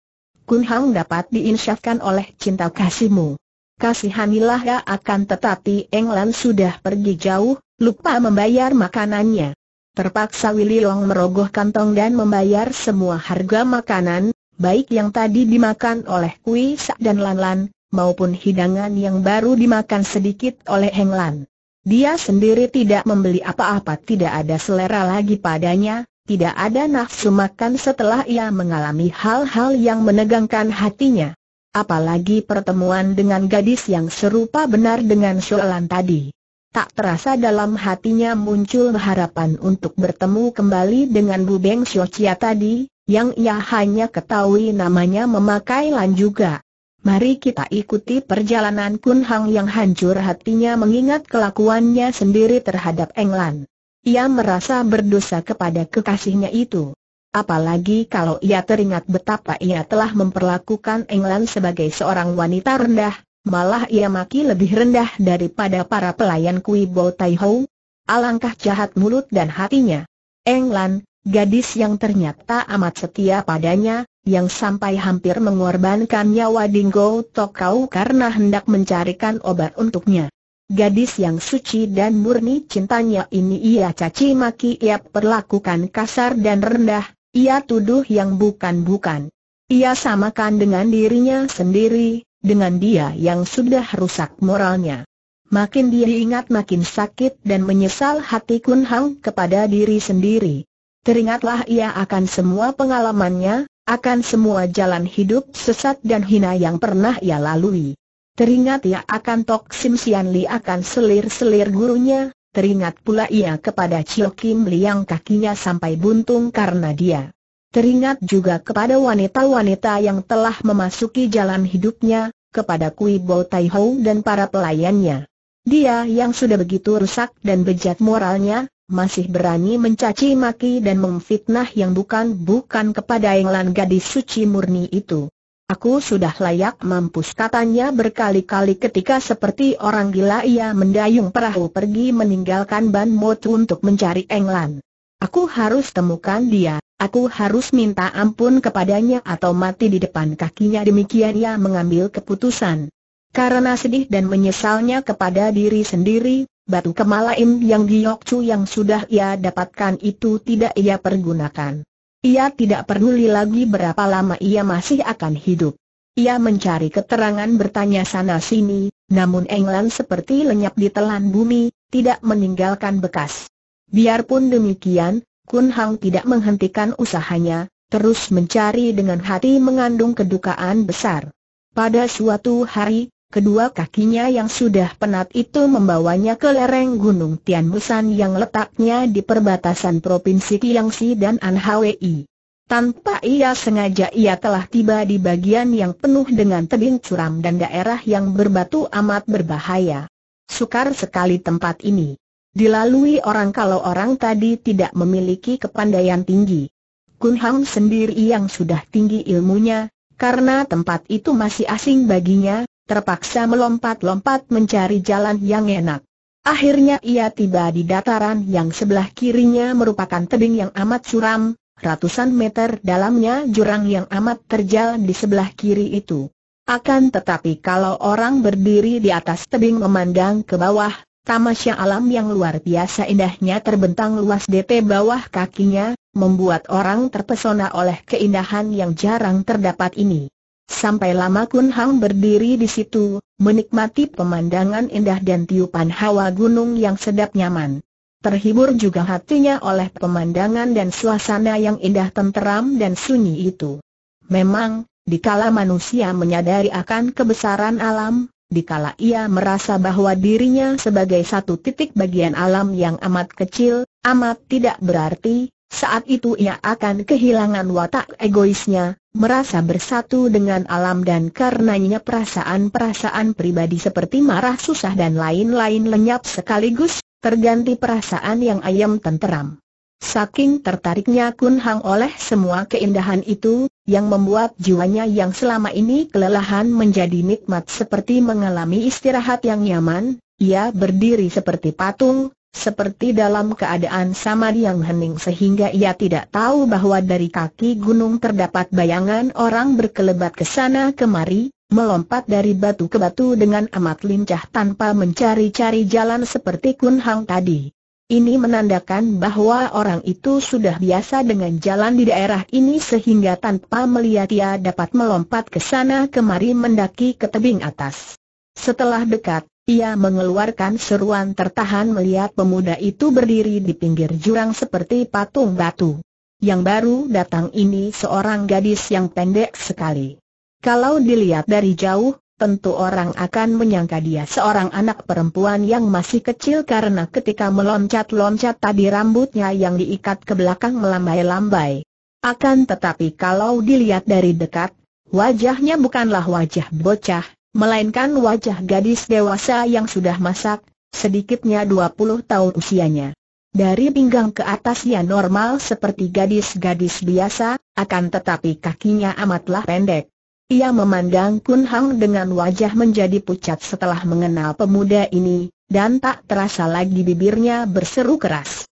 Kun Hang dapat diinsyafkan oleh cinta kasihmu. Kasihanilah ya akan tetapi England sudah pergi jauh, lupa membayar makanannya. Terpaksa Willy Long merogoh kantong dan membayar semua harga makanan, baik yang tadi dimakan oleh Kui Sak dan Lan Lan, maupun hidangan yang baru dimakan sedikit oleh England. Dia sendiri tidak membeli apa-apa tidak ada selera lagi padanya, tidak ada nafsu makan setelah ia mengalami hal-hal yang menegangkan hatinya. Apalagi pertemuan dengan gadis yang serupa benar dengan Sholan tadi. Tak terasa dalam hatinya muncul harapan untuk bertemu kembali dengan Bu Beng Xiaochia tadi, yang ia hanya ketahui namanya memakai lan juga. Mari kita ikuti perjalanan Kun Hang yang hancur hatinya mengingat kelakuannya sendiri terhadap England. Ia merasa berdosa kepada kekasihnya itu. Apalagi kalau ia teringat betapa ia telah memperlakukan England sebagai seorang wanita rendah, malah ia maki lebih rendah daripada para pelayan Kui Bo Tai Ho. Alangkah jahat mulut dan hatinya. England, gadis yang ternyata amat setia padanya, yang sampai hampir mengorbankan nyawa Dinggo Tokau karena hendak mencarikan obat untuknya. Gadis yang suci dan murni cintanya ini ia caci maki ia perlakukan kasar dan rendah, ia tuduh yang bukan-bukan. Ia samakan dengan dirinya sendiri, dengan dia yang sudah rusak moralnya. Makin dia ingat makin sakit dan menyesal hati Kun Hang kepada diri sendiri. Teringatlah ia akan semua pengalamannya, akan semua jalan hidup sesat dan hina yang pernah ia lalui. Teringat ia akan Tok Sim Sian Li akan selir-selir gurunya, teringat pula ia kepada Chio Kim Liang kakinya sampai buntung karena dia. Teringat juga kepada wanita-wanita yang telah memasuki jalan hidupnya, kepada Kui Bo Tai Ho dan para pelayannya. Dia yang sudah begitu rusak dan bejat moralnya, masih berani mencaci maki dan memfitnah yang bukan-bukan kepada Englan gadis suci murni itu. Aku sudah layak mampus katanya berkali-kali ketika seperti orang gila ia mendayung perahu pergi meninggalkan Ban Motu untuk mencari Englan. Aku harus temukan dia, aku harus minta ampun kepadanya atau mati di depan kakinya demikian ia mengambil keputusan. Karena sedih dan menyesalnya kepada diri sendiri, batu kemalaim yang Giokcu yang sudah ia dapatkan itu tidak ia pergunakan. Ia tidak peduli lagi berapa lama ia masih akan hidup. Ia mencari keterangan bertanya sana-sini, namun England seperti lenyap di telan bumi, tidak meninggalkan bekas. Biarpun demikian, Kun Hang tidak menghentikan usahanya, terus mencari dengan hati mengandung kedukaan besar. Pada suatu hari, kedua kakinya yang sudah penat itu membawanya ke lereng Gunung Tian Musan yang letaknya di perbatasan Provinsi Kiangsi dan Anhwi. Tanpa ia sengaja ia telah tiba di bagian yang penuh dengan tebing curam dan daerah yang berbatu amat berbahaya. Sukar sekali tempat ini. Dilalui orang kalau orang tadi tidak memiliki kepandaian tinggi. Kun Hang sendiri yang sudah tinggi ilmunya, karena tempat itu masih asing baginya, terpaksa melompat-lompat mencari jalan yang enak. Akhirnya ia tiba di dataran yang sebelah kirinya merupakan tebing yang amat suram, ratusan meter dalamnya jurang yang amat terjal di sebelah kiri itu. Akan tetapi kalau orang berdiri di atas tebing memandang ke bawah, tamasya alam yang luar biasa indahnya terbentang luas DP bawah kakinya, membuat orang terpesona oleh keindahan yang jarang terdapat ini. Sampai lama Kun Hang berdiri di situ, menikmati pemandangan indah dan tiupan hawa gunung yang sedap nyaman. Terhibur juga hatinya oleh pemandangan dan suasana yang indah tenteram dan sunyi itu. Memang, dikala manusia menyadari akan kebesaran alam, dikala ia merasa bahwa dirinya sebagai satu titik bagian alam yang amat kecil, amat tidak berarti, saat itu ia akan kehilangan watak egoisnya, merasa bersatu dengan alam dan karenanya perasaan-perasaan pribadi seperti marah susah dan lain-lain lenyap sekaligus, terganti perasaan yang ayam tenteram. Saking tertariknya Kun Hang oleh semua keindahan itu, yang membuat jiwanya yang selama ini kelelahan menjadi nikmat seperti mengalami istirahat yang nyaman, ia berdiri seperti patung, seperti dalam keadaan sama yang hening sehingga ia tidak tahu bahwa dari kaki gunung terdapat bayangan orang berkelebat ke sana kemari, melompat dari batu ke batu dengan amat lincah tanpa mencari-cari jalan seperti Kun Hang tadi. Ini menandakan bahwa orang itu sudah biasa dengan jalan di daerah ini sehingga tanpa melihat ia dapat melompat ke sana kemari mendaki ke tebing atas. Setelah dekat, ia mengeluarkan seruan tertahan melihat pemuda itu berdiri di pinggir jurang seperti patung batu. Yang baru datang ini seorang gadis yang pendek sekali. Kalau dilihat dari jauh, tentu orang akan menyangka dia seorang anak perempuan yang masih kecil karena ketika meloncat-loncat tadi rambutnya yang diikat ke belakang melambai-lambai. Akan tetapi kalau dilihat dari dekat, wajahnya bukanlah wajah bocah, melainkan wajah gadis dewasa yang sudah masak, sedikitnya 20 tahun usianya. Dari pinggang ke atas ia normal seperti gadis-gadis biasa, akan tetapi kakinya amatlah pendek. Ia memandang Kun Hang dengan wajah menjadi pucat setelah mengenal pemuda ini, dan tak terasa lagi bibirnya berseru keras.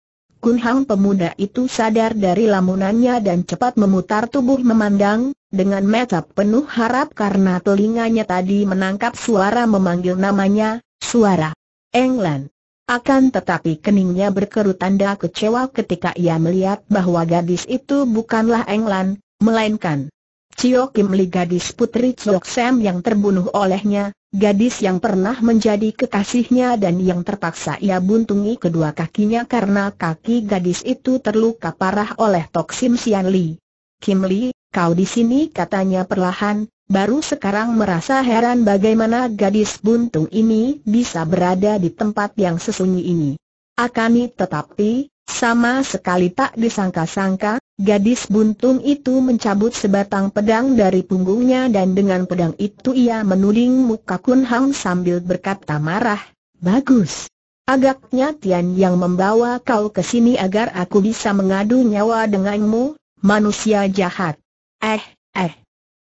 Kun Hang pemuda itu sadar dari lamunannya dan cepat memutar tubuh memandang, dengan mata penuh harap karena telinganya tadi menangkap suara memanggil namanya, suara England. Akan tetapi keningnya berkerut tanda kecewa ketika ia melihat bahwa gadis itu bukanlah England, melainkan Chio Kim Li gadis putri Chok Sam yang terbunuh olehnya, gadis yang pernah menjadi kekasihnya dan yang terpaksa ia buntungi kedua kakinya karena kaki gadis itu terluka parah oleh Tok Sim Sian Li. Kim Li, kau di sini katanya perlahan, baru sekarang merasa heran bagaimana gadis buntung ini bisa berada di tempat yang sesunyi ini. Akani tetapi, sama sekali tak disangka-sangka, Gadis buntung itu mencabut sebatang pedang dari punggungnya dan dengan pedang itu ia menuding muka Kun Hang sambil berkata marah, Bagus. Agaknya Tian yang membawa kau ke sini agar aku bisa mengadu nyawa denganmu, manusia jahat. Eh, eh.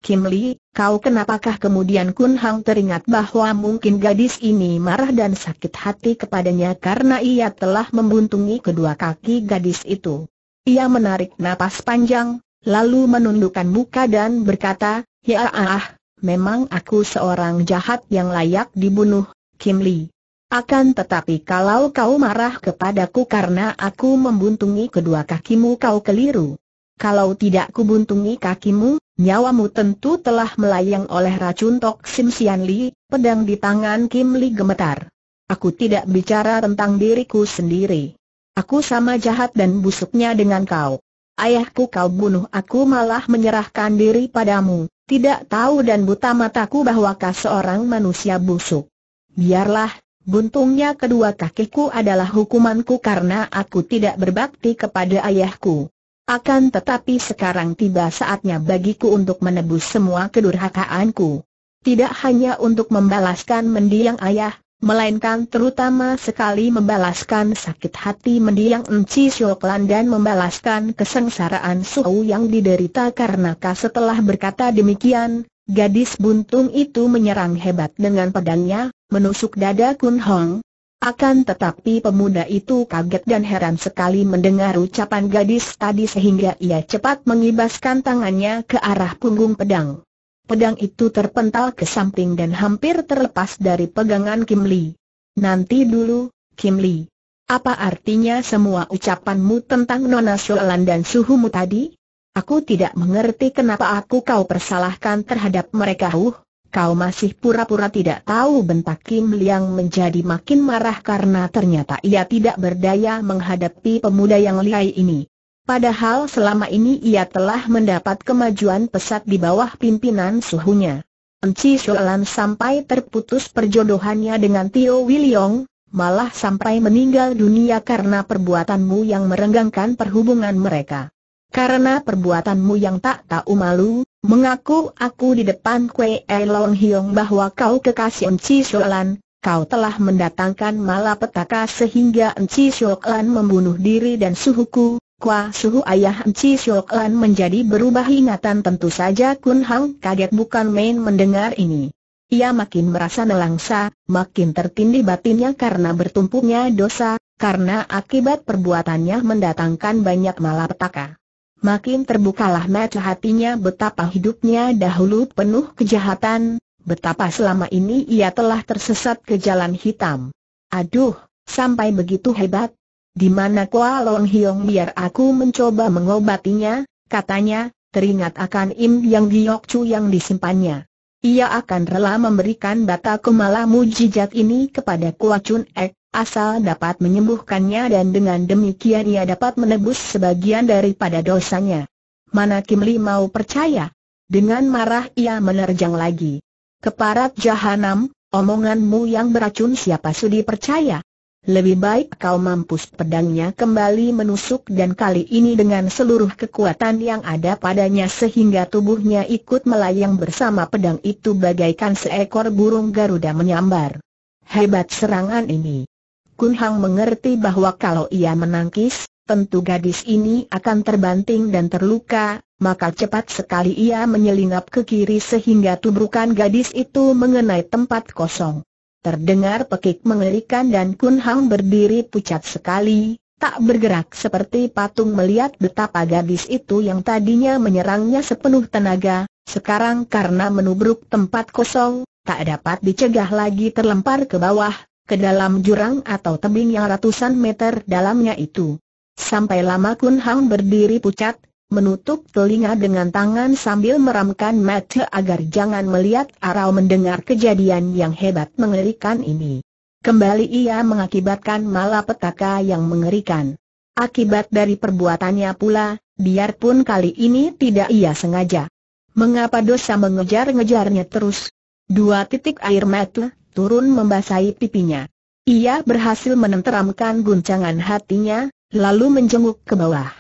Kim Li, kau kenapakah kemudian Kun Hang teringat bahwa mungkin gadis ini marah dan sakit hati kepadanya karena ia telah membuntungi kedua kaki gadis itu. Ia menarik napas panjang, lalu menundukkan muka dan berkata, Ya ah, memang aku seorang jahat yang layak dibunuh, Kim Li. Akan tetapi kalau kau marah kepadaku karena aku membuntungi kedua kakimu kau keliru. Kalau tidak kubuntungi kakimu, nyawamu tentu telah melayang oleh racun Tok Sim Sian Li, pedang di tangan Kim Li gemetar. Aku tidak bicara tentang diriku sendiri. Aku sama jahat dan busuknya dengan kau. Ayahku kau bunuh aku malah menyerahkan diri padamu, tidak tahu dan buta mataku bahwa kau seorang manusia busuk. Biarlah, buntungnya kedua kakiku adalah hukumanku karena aku tidak berbakti kepada ayahku. Akan tetapi sekarang tiba saatnya bagiku untuk menebus semua kedurhakaanku. Tidak hanya untuk membalaskan mendiang ayah, melainkan terutama sekali membalaskan sakit hati mendiang Enci Sioklan dan membalaskan kesengsaraan Suhu yang diderita karena ka setelah berkata demikian, gadis buntung itu menyerang hebat dengan pedangnya, menusuk dada Kun Hong, akan tetapi pemuda itu kaget dan heran sekali mendengar ucapan gadis tadi sehingga ia cepat mengibaskan tangannya ke arah punggung pedang. Pedang itu terpental ke samping dan hampir terlepas dari pegangan Kim Li. Nanti dulu, Kim Li. Apa artinya semua ucapanmu tentang Nona Sholan dan suhumu tadi? Aku tidak mengerti kenapa aku kau persalahkan terhadap mereka. Uh, kau masih pura-pura tidak tahu bentak Kim Liang menjadi makin marah karena ternyata ia tidak berdaya menghadapi pemuda yang lihai ini. Padahal selama ini ia telah mendapat kemajuan pesat di bawah pimpinan suhunya. Enci Sholan sampai terputus perjodohannya dengan Tio Williong, malah sampai meninggal dunia karena perbuatanmu yang merenggangkan perhubungan mereka. Karena perbuatanmu yang tak tahu malu, mengaku aku di depan Kue Long Hiong bahwa kau kekasih Enci Sholan, kau telah mendatangkan malapetaka sehingga Enci Sholan membunuh diri dan suhuku, Kua suhu ayah Enci Sholan menjadi berubah ingatan tentu saja Kun Hang kaget bukan main mendengar ini. Ia makin merasa nelangsa, makin tertindih batinnya karena bertumpuknya dosa, karena akibat perbuatannya mendatangkan banyak malapetaka. Makin terbukalah mata hatinya betapa hidupnya dahulu penuh kejahatan, betapa selama ini ia telah tersesat ke jalan hitam. Aduh, sampai begitu hebat. Di mana Kuala Long Hiong biar aku mencoba mengobatinya, katanya, teringat akan Im Yang Giok Chu yang disimpannya. Ia akan rela memberikan bata kemala mujizat ini kepada Kua Chun Ek, asal dapat menyembuhkannya dan dengan demikian ia dapat menebus sebagian daripada dosanya. Mana Kim Li mau percaya? Dengan marah ia menerjang lagi. Keparat jahanam, omonganmu yang beracun siapa sudi percaya? Lebih baik kau mampus pedangnya kembali menusuk dan kali ini dengan seluruh kekuatan yang ada padanya sehingga tubuhnya ikut melayang bersama pedang itu bagaikan seekor burung Garuda menyambar. Hebat serangan ini. Kun Hang mengerti bahwa kalau ia menangkis, tentu gadis ini akan terbanting dan terluka, maka cepat sekali ia menyelinap ke kiri sehingga tubrukan gadis itu mengenai tempat kosong. Terdengar pekik mengerikan dan Kun Hang berdiri pucat sekali, tak bergerak seperti patung melihat betapa gadis itu yang tadinya menyerangnya sepenuh tenaga, sekarang karena menubruk tempat kosong, tak dapat dicegah lagi terlempar ke bawah, ke dalam jurang atau tebing yang ratusan meter dalamnya itu. Sampai lama Kun Hang berdiri pucat, menutup telinga dengan tangan sambil meramkan mata agar jangan melihat atau mendengar kejadian yang hebat mengerikan ini. Kembali ia mengakibatkan malapetaka yang mengerikan. Akibat dari perbuatannya pula, biarpun kali ini tidak ia sengaja. Mengapa dosa mengejar-ngejarnya terus? Dua titik air mata, turun membasahi pipinya. Ia berhasil menenteramkan guncangan hatinya, lalu menjenguk ke bawah.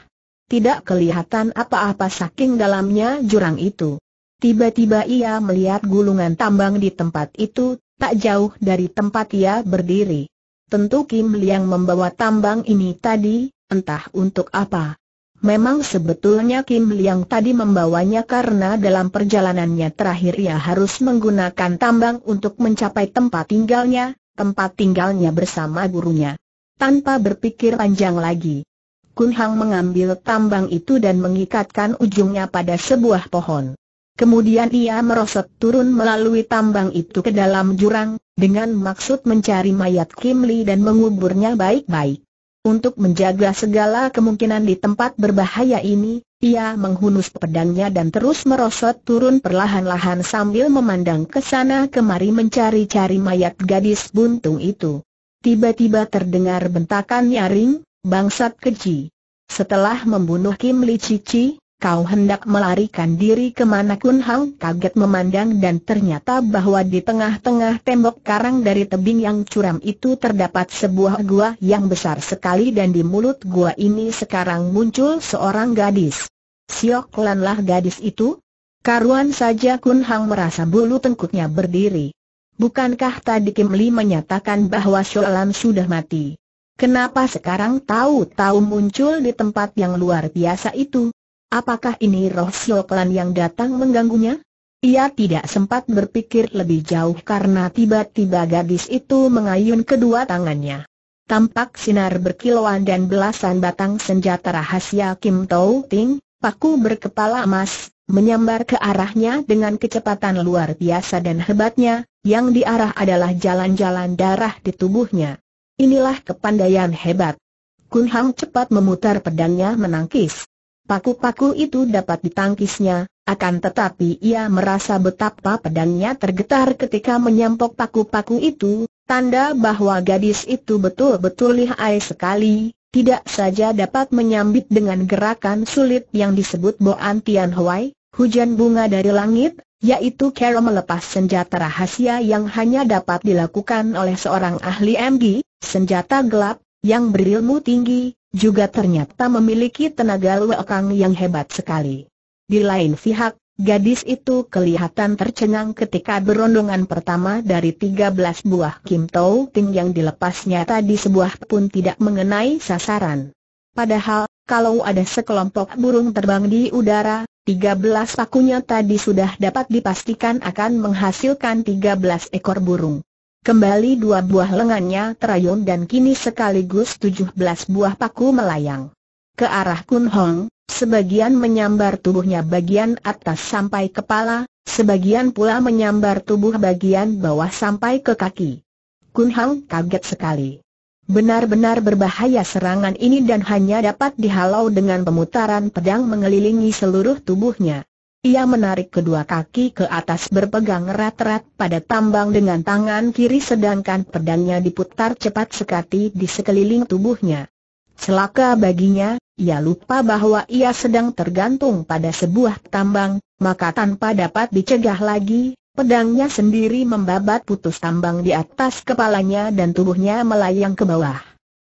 Tidak kelihatan apa-apa saking dalamnya jurang itu. Tiba-tiba ia melihat gulungan tambang di tempat itu, tak jauh dari tempat ia berdiri. Tentu Kim Liang membawa tambang ini tadi, entah untuk apa. Memang sebetulnya Kim Liang tadi membawanya karena dalam perjalanannya terakhir ia harus menggunakan tambang untuk mencapai tempat tinggalnya, tempat tinggalnya bersama gurunya. Tanpa berpikir panjang lagi, Kun Hang mengambil tambang itu dan mengikatkan ujungnya pada sebuah pohon. Kemudian ia merosot turun melalui tambang itu ke dalam jurang, dengan maksud mencari mayat Kim Li dan menguburnya baik-baik. Untuk menjaga segala kemungkinan di tempat berbahaya ini, ia menghunus pedangnya dan terus merosot turun perlahan-lahan sambil memandang ke sana kemari mencari-cari mayat gadis buntung itu. Tiba-tiba terdengar bentakan nyaring, bangsat keji. Setelah membunuh Kim Li Cici, kau hendak melarikan diri ke mana Kun Hang kaget memandang dan ternyata bahwa di tengah-tengah tembok karang dari tebing yang curam itu terdapat sebuah gua yang besar sekali dan di mulut gua ini sekarang muncul seorang gadis. Siok Lanlah gadis itu? Karuan saja Kun Hang merasa bulu tengkuknya berdiri. Bukankah tadi Kim Li menyatakan bahwa Sholan sudah mati? Kenapa sekarang tahu-tahu muncul di tempat yang luar biasa itu? Apakah ini roh Sioklan yang datang mengganggunya? Ia tidak sempat berpikir lebih jauh karena tiba-tiba gadis itu mengayun kedua tangannya. Tampak sinar berkilauan dan belasan batang senjata rahasia Kim Tau Ting, paku berkepala emas, menyambar ke arahnya dengan kecepatan luar biasa dan hebatnya, yang diarah adalah jalan-jalan darah di tubuhnya. Inilah kepandaian hebat. Kun Hang cepat memutar pedangnya menangkis. Paku-paku itu dapat ditangkisnya, akan tetapi ia merasa betapa pedangnya tergetar ketika menyampok paku-paku itu, tanda bahwa gadis itu betul-betul lihai sekali, tidak saja dapat menyambit dengan gerakan sulit yang disebut Boan Tian Huai, hujan bunga dari langit, yaitu cara melepas senjata rahasia yang hanya dapat dilakukan oleh seorang ahli MG, senjata gelap, yang berilmu tinggi, juga ternyata memiliki tenaga lekang yang hebat sekali. Di lain pihak, gadis itu kelihatan tercengang ketika berondongan pertama dari 13 buah Kim Tau Ting yang dilepasnya tadi sebuah pun tidak mengenai sasaran. Padahal, kalau ada sekelompok burung terbang di udara, 13 pakunya tadi sudah dapat dipastikan akan menghasilkan 13 ekor burung. Kembali dua buah lengannya terayun dan kini sekaligus tujuh belas buah paku melayang. Ke arah Kun Hong, sebagian menyambar tubuhnya bagian atas sampai kepala, sebagian pula menyambar tubuh bagian bawah sampai ke kaki. Kun Hong kaget sekali. Benar-benar berbahaya serangan ini dan hanya dapat dihalau dengan pemutaran pedang mengelilingi seluruh tubuhnya. Ia menarik kedua kaki ke atas berpegang erat-erat pada tambang dengan tangan kiri sedangkan pedangnya diputar cepat sekali di sekeliling tubuhnya. Celaka baginya, ia lupa bahwa ia sedang tergantung pada sebuah tambang, maka tanpa dapat dicegah lagi, pedangnya sendiri membabat putus tambang di atas kepalanya dan tubuhnya melayang ke bawah.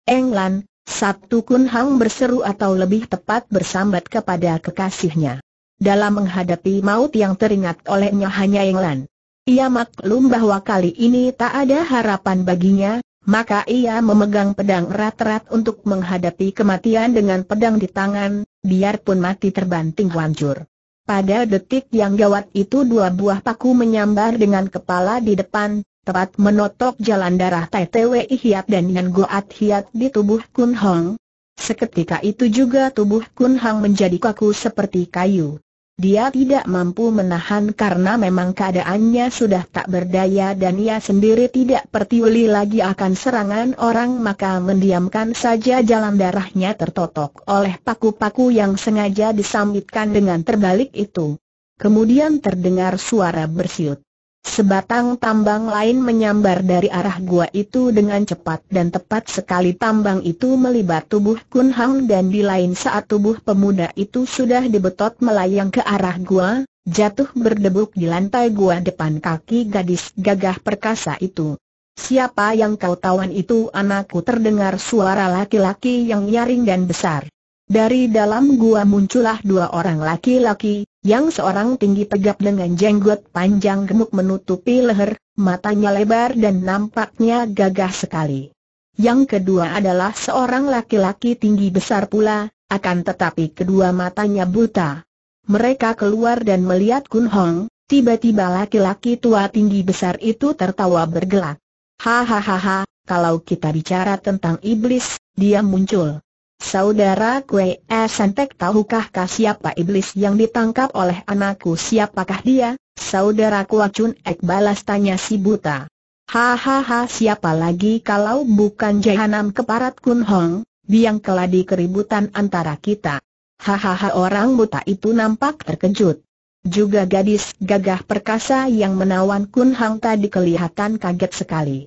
Englan, satu Kun Hang berseru atau lebih tepat bersambat kepada kekasihnya dalam menghadapi maut yang teringat olehnya hanya Englan. Ia maklum bahwa kali ini tak ada harapan baginya, maka ia memegang pedang erat-erat untuk menghadapi kematian dengan pedang di tangan, biarpun mati terbanting hancur. Pada detik yang gawat itu dua buah paku menyambar dengan kepala di depan, tepat menotok jalan darah TTW Hiat dan Yan Goat Hiat di tubuh Kun Hong. Seketika itu juga tubuh Kun Hong menjadi kaku seperti kayu. Dia tidak mampu menahan karena memang keadaannya sudah tak berdaya dan ia sendiri tidak pertiuli lagi akan serangan orang maka mendiamkan saja jalan darahnya tertotok oleh paku-paku yang sengaja disambitkan dengan terbalik itu. Kemudian terdengar suara bersiut. Sebatang tambang lain menyambar dari arah gua itu dengan cepat dan tepat sekali tambang itu melibat tubuh Kun Hang dan di lain saat tubuh pemuda itu sudah dibetot melayang ke arah gua, jatuh berdebuk di lantai gua depan kaki gadis gagah perkasa itu. Siapa yang kau tawan itu anakku terdengar suara laki-laki yang nyaring dan besar. Dari dalam gua muncullah dua orang laki-laki, yang seorang tinggi tegap dengan jenggot panjang gemuk menutupi leher, matanya lebar dan nampaknya gagah sekali. Yang kedua adalah seorang laki-laki tinggi besar pula, akan tetapi kedua matanya buta. Mereka keluar dan melihat Kun Hong, tiba-tiba laki-laki tua tinggi besar itu tertawa bergelak. Hahaha, kalau kita bicara tentang iblis, dia muncul. Saudara Kue Santek tahukah kah siapa iblis yang ditangkap oleh anakku siapakah dia? Saudara Kuacun Ek balas tanya si buta. Hahaha siapa lagi kalau bukan Jahanam keparat Kun Hong, biang keladi keributan antara kita. Hahaha orang buta itu nampak terkejut. Juga gadis gagah perkasa yang menawan Kun Hong tadi kelihatan kaget sekali.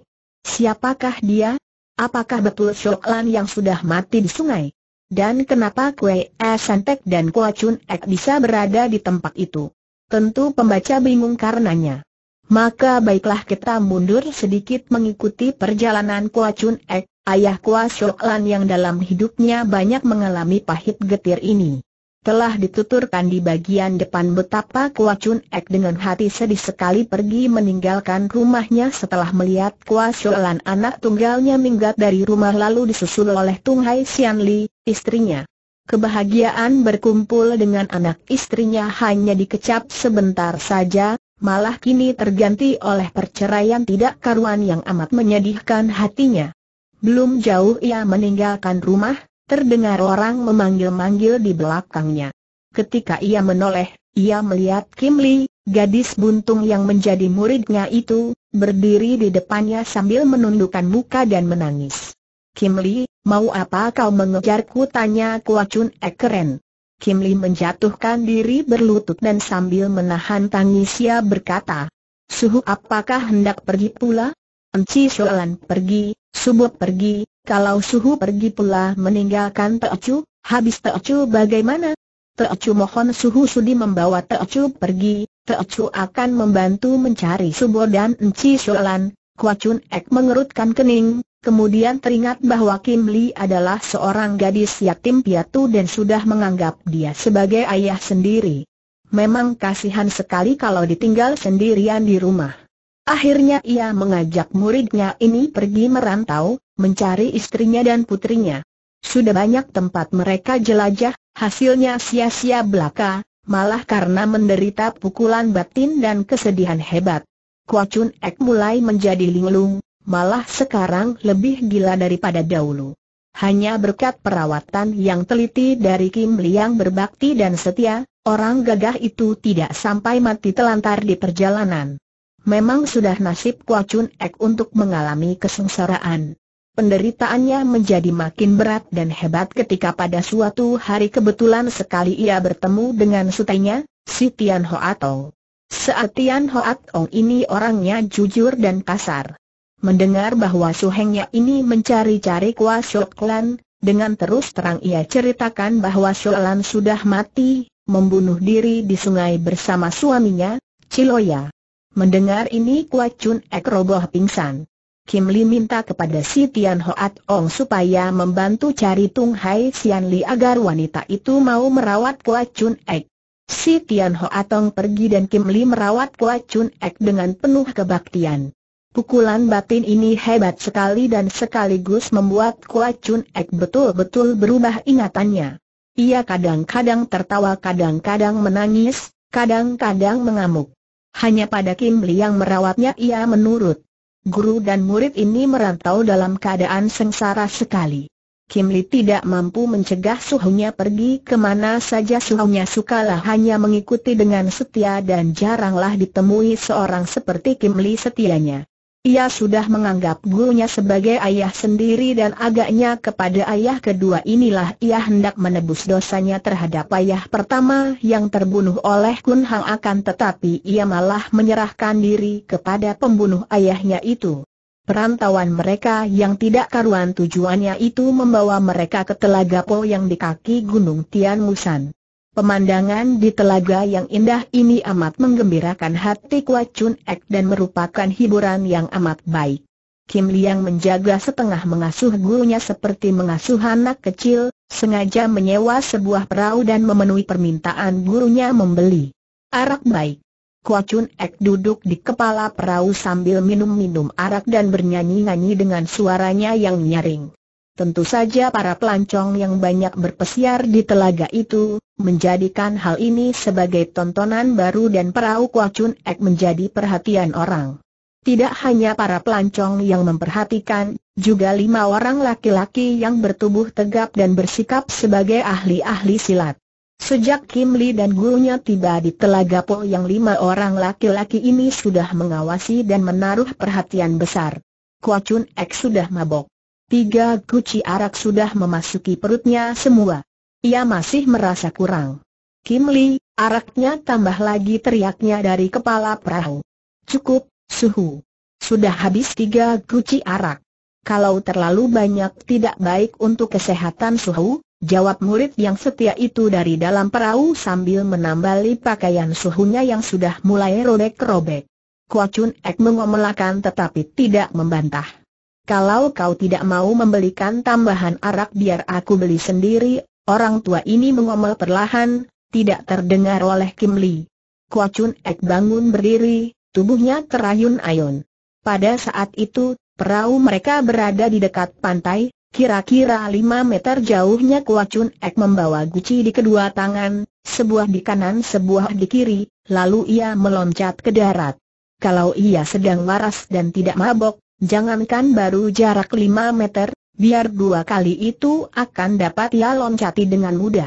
Siapakah dia? Apakah betul Shoklan yang sudah mati di sungai? Dan kenapa Kue Santek dan Kua Chun Ek bisa berada di tempat itu? Tentu pembaca bingung karenanya. Maka baiklah kita mundur sedikit mengikuti perjalanan Kua Chun Ek, ayah Kua Shoklan yang dalam hidupnya banyak mengalami pahit getir ini telah dituturkan di bagian depan betapa Kua Chun Ek dengan hati sedih sekali pergi meninggalkan rumahnya setelah melihat Kua Sholan anak tunggalnya minggat dari rumah lalu disusul oleh Tung Hai Sian Li, istrinya. Kebahagiaan berkumpul dengan anak istrinya hanya dikecap sebentar saja, malah kini terganti oleh perceraian tidak karuan yang amat menyedihkan hatinya. Belum jauh ia meninggalkan rumah, Terdengar orang memanggil-manggil di belakangnya. Ketika ia menoleh, ia melihat Kim Lee, gadis buntung yang menjadi muridnya itu, berdiri di depannya sambil menundukkan muka dan menangis. Kim Lee, mau apa kau mengejarku? Tanya Kuacun Ekeren. Kim Lee menjatuhkan diri berlutut dan sambil menahan tangisnya berkata, Suhu apakah hendak pergi pula? Enci Sholan pergi, Subut pergi, kalau suhu pergi pula meninggalkan Teocu, habis Teocu bagaimana? Teocu mohon suhu sudi membawa Teocu pergi, Teocu akan membantu mencari Subo dan Enci Sholan. Kuacun Ek mengerutkan kening, kemudian teringat bahwa Kim Li adalah seorang gadis yatim piatu dan sudah menganggap dia sebagai ayah sendiri. Memang kasihan sekali kalau ditinggal sendirian di rumah. Akhirnya ia mengajak muridnya ini pergi merantau, mencari istrinya dan putrinya. Sudah banyak tempat mereka jelajah, hasilnya sia-sia belaka, malah karena menderita pukulan batin dan kesedihan hebat. Kuacun Ek mulai menjadi linglung, malah sekarang lebih gila daripada dahulu. Hanya berkat perawatan yang teliti dari Kim Liang berbakti dan setia, orang gagah itu tidak sampai mati telantar di perjalanan. Memang sudah nasib Kuacun Ek untuk mengalami kesengsaraan. Penderitaannya menjadi makin berat dan hebat ketika pada suatu hari kebetulan sekali ia bertemu dengan sutainya, si Tian Hoatong. Saat Tian Hoatong ini orangnya jujur dan kasar. Mendengar bahwa suhengnya ini mencari-cari Kua Shoklan, dengan terus terang ia ceritakan bahwa Shoklan sudah mati, membunuh diri di sungai bersama suaminya, Ciloya. Mendengar ini Kuat Chun Ek roboh pingsan. Kim Li minta kepada si Tian Hoat Ong supaya membantu cari Tung Hai Sian Li agar wanita itu mau merawat Kuat Chun Ek. Si Tian Hoat Ong pergi dan Kim Li merawat Kuat Chun Ek dengan penuh kebaktian. Pukulan batin ini hebat sekali dan sekaligus membuat Kuat Chun Ek betul-betul berubah ingatannya. Ia kadang-kadang tertawa kadang-kadang menangis, kadang-kadang mengamuk. Hanya pada Kim Li yang merawatnya ia menurut. Guru dan murid ini merantau dalam keadaan sengsara sekali. Kim Li tidak mampu mencegah suhunya pergi ke mana saja suhunya sukalah hanya mengikuti dengan setia dan jaranglah ditemui seorang seperti Kim Li setianya. Ia sudah menganggap gurunya sebagai ayah sendiri dan agaknya kepada ayah kedua inilah ia hendak menebus dosanya terhadap ayah pertama yang terbunuh oleh Kun Hang akan tetapi ia malah menyerahkan diri kepada pembunuh ayahnya itu. Perantauan mereka yang tidak karuan tujuannya itu membawa mereka ke Telaga Po yang di kaki Gunung Tian Musan. Pemandangan di telaga yang indah ini amat menggembirakan hati Kuat Chun Ek dan merupakan hiburan yang amat baik. Kim Liang menjaga setengah mengasuh gurunya seperti mengasuh anak kecil, sengaja menyewa sebuah perahu dan memenuhi permintaan gurunya membeli arak baik. Kuat Chun Ek duduk di kepala perahu sambil minum-minum arak dan bernyanyi-nyanyi dengan suaranya yang nyaring. Tentu saja para pelancong yang banyak berpesiar di telaga itu, menjadikan hal ini sebagai tontonan baru dan perahu Kuacun Ek menjadi perhatian orang. Tidak hanya para pelancong yang memperhatikan, juga lima orang laki-laki yang bertubuh tegap dan bersikap sebagai ahli-ahli silat. Sejak Kim Lee dan gurunya tiba di Telaga Po yang lima orang laki-laki ini sudah mengawasi dan menaruh perhatian besar. Kuacun Ek sudah mabok. Tiga guci arak sudah memasuki perutnya semua. Ia masih merasa kurang. Kim Lee, araknya tambah lagi teriaknya dari kepala perahu. Cukup, suhu. Sudah habis tiga guci arak. Kalau terlalu banyak tidak baik untuk kesehatan suhu, jawab murid yang setia itu dari dalam perahu sambil menambali pakaian suhunya yang sudah mulai robek-robek. Kuacun Ek mengomelakan tetapi tidak membantah. Kalau kau tidak mau membelikan tambahan arak biar aku beli sendiri, orang tua ini mengomel perlahan, tidak terdengar oleh Kim Lee. Kua Chun Ek bangun berdiri, tubuhnya terayun-ayun. Pada saat itu, perahu mereka berada di dekat pantai, kira-kira lima meter jauhnya Kua Chun Ek membawa guci di kedua tangan, sebuah di kanan sebuah di kiri, lalu ia meloncat ke darat. Kalau ia sedang waras dan tidak mabok, Jangankan baru jarak 5 meter, biar dua kali itu akan dapat ia loncati dengan mudah.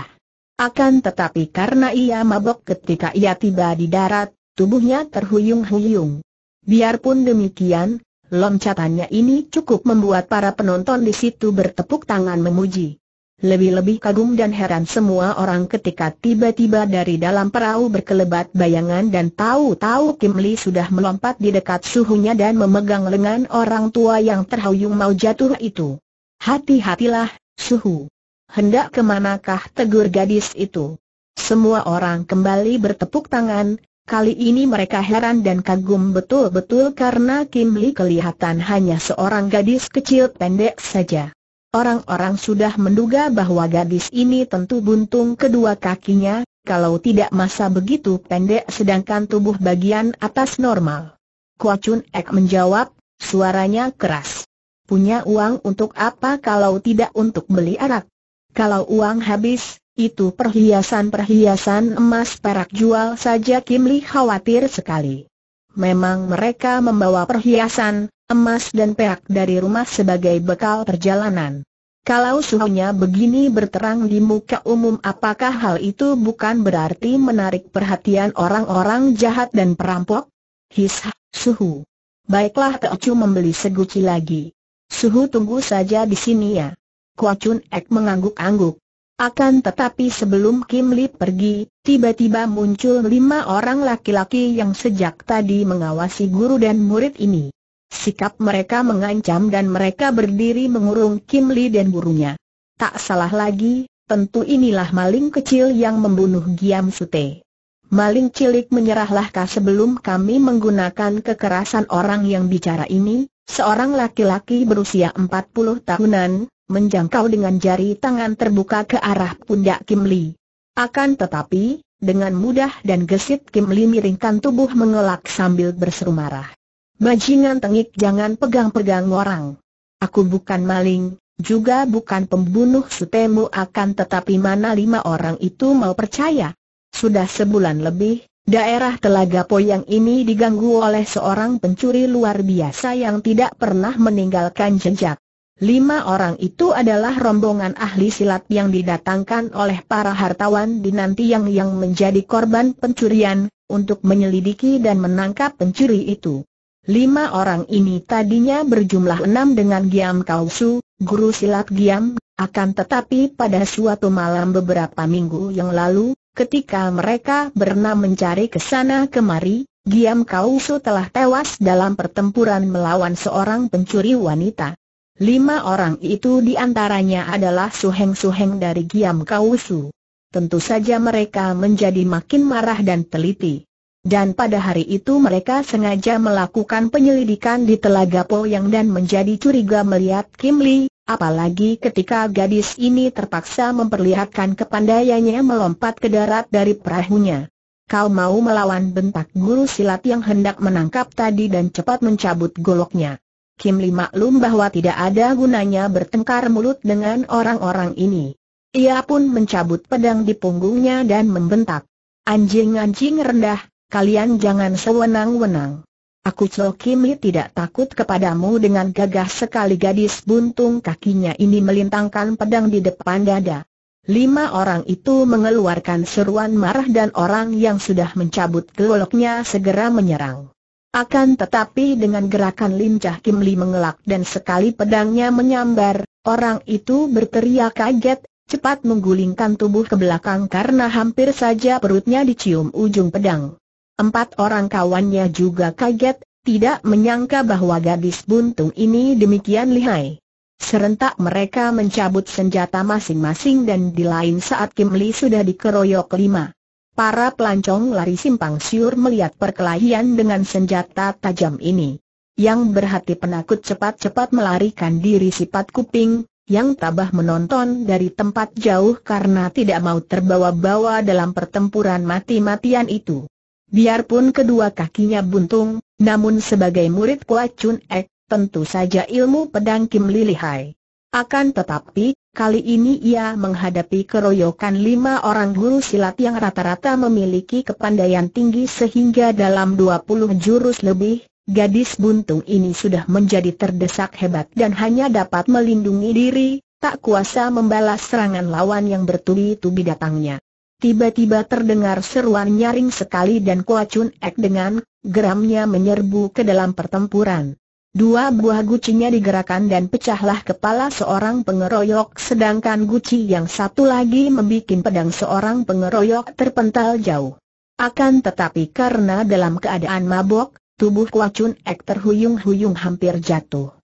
Akan tetapi karena ia mabok ketika ia tiba di darat, tubuhnya terhuyung-huyung. Biarpun demikian, loncatannya ini cukup membuat para penonton di situ bertepuk tangan memuji. Lebih-lebih kagum dan heran semua orang ketika tiba-tiba dari dalam perahu berkelebat bayangan dan tahu-tahu Kim Lee sudah melompat di dekat suhunya dan memegang lengan orang tua yang terhuyung mau jatuh itu. Hati-hatilah, suhu. Hendak ke manakah tegur gadis itu? Semua orang kembali bertepuk tangan, kali ini mereka heran dan kagum betul-betul karena Kim Lee kelihatan hanya seorang gadis kecil pendek saja. Orang-orang sudah menduga bahwa gadis ini tentu buntung kedua kakinya, kalau tidak masa begitu pendek sedangkan tubuh bagian atas normal. Kua Chun Ek menjawab, suaranya keras. Punya uang untuk apa kalau tidak untuk beli arak? Kalau uang habis, itu perhiasan-perhiasan emas perak jual saja Kim Li khawatir sekali. Memang mereka membawa perhiasan, emas dan perak dari rumah sebagai bekal perjalanan. Kalau suhunya begini berterang di muka umum apakah hal itu bukan berarti menarik perhatian orang-orang jahat dan perampok? His, suhu. Baiklah Teocu membeli seguci lagi. Suhu tunggu saja di sini ya. Kuacun Ek mengangguk-angguk. Akan tetapi sebelum Kim Li pergi, tiba-tiba muncul lima orang laki-laki yang sejak tadi mengawasi guru dan murid ini. Sikap mereka mengancam dan mereka berdiri mengurung Kim Li dan gurunya. Tak salah lagi, tentu inilah maling kecil yang membunuh Giam Sute. Maling cilik menyerahlah kah sebelum kami menggunakan kekerasan orang yang bicara ini, seorang laki-laki berusia 40 tahunan, menjangkau dengan jari tangan terbuka ke arah pundak Kim Li. Akan tetapi, dengan mudah dan gesit Kim Li miringkan tubuh mengelak sambil berseru marah. Bajingan tengik jangan pegang-pegang orang. Aku bukan maling, juga bukan pembunuh sutemu akan tetapi mana lima orang itu mau percaya. Sudah sebulan lebih, daerah Telaga Poyang ini diganggu oleh seorang pencuri luar biasa yang tidak pernah meninggalkan jejak. Lima orang itu adalah rombongan ahli silat yang didatangkan oleh para hartawan di nanti yang yang menjadi korban pencurian, untuk menyelidiki dan menangkap pencuri itu. Lima orang ini tadinya berjumlah enam dengan Giam Kausu, guru silat Giam, akan tetapi pada suatu malam beberapa minggu yang lalu, ketika mereka berenam mencari ke sana kemari, Giam Kausu telah tewas dalam pertempuran melawan seorang pencuri wanita. Lima orang itu di antaranya adalah suheng-suheng dari Giam Kausu. Tentu saja mereka menjadi makin marah dan teliti. Dan pada hari itu mereka sengaja melakukan penyelidikan di Telaga Poyang dan menjadi curiga melihat Kim Lee, apalagi ketika gadis ini terpaksa memperlihatkan kepandaiannya melompat ke darat dari perahunya. Kau mau melawan bentak guru silat yang hendak menangkap tadi dan cepat mencabut goloknya. Kim Li maklum bahwa tidak ada gunanya bertengkar mulut dengan orang-orang ini. Ia pun mencabut pedang di punggungnya dan membentak. Anjing-anjing rendah, kalian jangan sewenang-wenang. Aku Cho Kim Li tidak takut kepadamu dengan gagah sekali gadis buntung kakinya ini melintangkan pedang di depan dada. Lima orang itu mengeluarkan seruan marah dan orang yang sudah mencabut goloknya segera menyerang. Akan tetapi dengan gerakan lincah Kim Li mengelak dan sekali pedangnya menyambar, orang itu berteriak kaget, cepat menggulingkan tubuh ke belakang karena hampir saja perutnya dicium ujung pedang. Empat orang kawannya juga kaget, tidak menyangka bahwa gadis buntung ini demikian lihai. Serentak mereka mencabut senjata masing-masing dan di lain saat Kim Li sudah dikeroyok lima. Para pelancong lari simpang siur melihat perkelahian dengan senjata tajam ini. Yang berhati penakut cepat-cepat melarikan diri sifat kuping, yang tabah menonton dari tempat jauh karena tidak mau terbawa-bawa dalam pertempuran mati-matian itu. Biarpun kedua kakinya buntung, namun sebagai murid Kuat Chun Ek, tentu saja ilmu pedang Kim Lilihai. Akan tetapi, kali ini ia menghadapi keroyokan lima orang guru silat yang rata-rata memiliki kepandaian tinggi sehingga dalam 20 jurus lebih, gadis buntung ini sudah menjadi terdesak hebat dan hanya dapat melindungi diri, tak kuasa membalas serangan lawan yang bertubi-tubi datangnya. Tiba-tiba terdengar seruan nyaring sekali dan Kuacun Ek dengan geramnya menyerbu ke dalam pertempuran. Dua buah gucinya digerakkan dan pecahlah kepala seorang pengeroyok sedangkan guci yang satu lagi membuat pedang seorang pengeroyok terpental jauh. Akan tetapi karena dalam keadaan mabok, tubuh Kuacun Ek terhuyung-huyung hampir jatuh.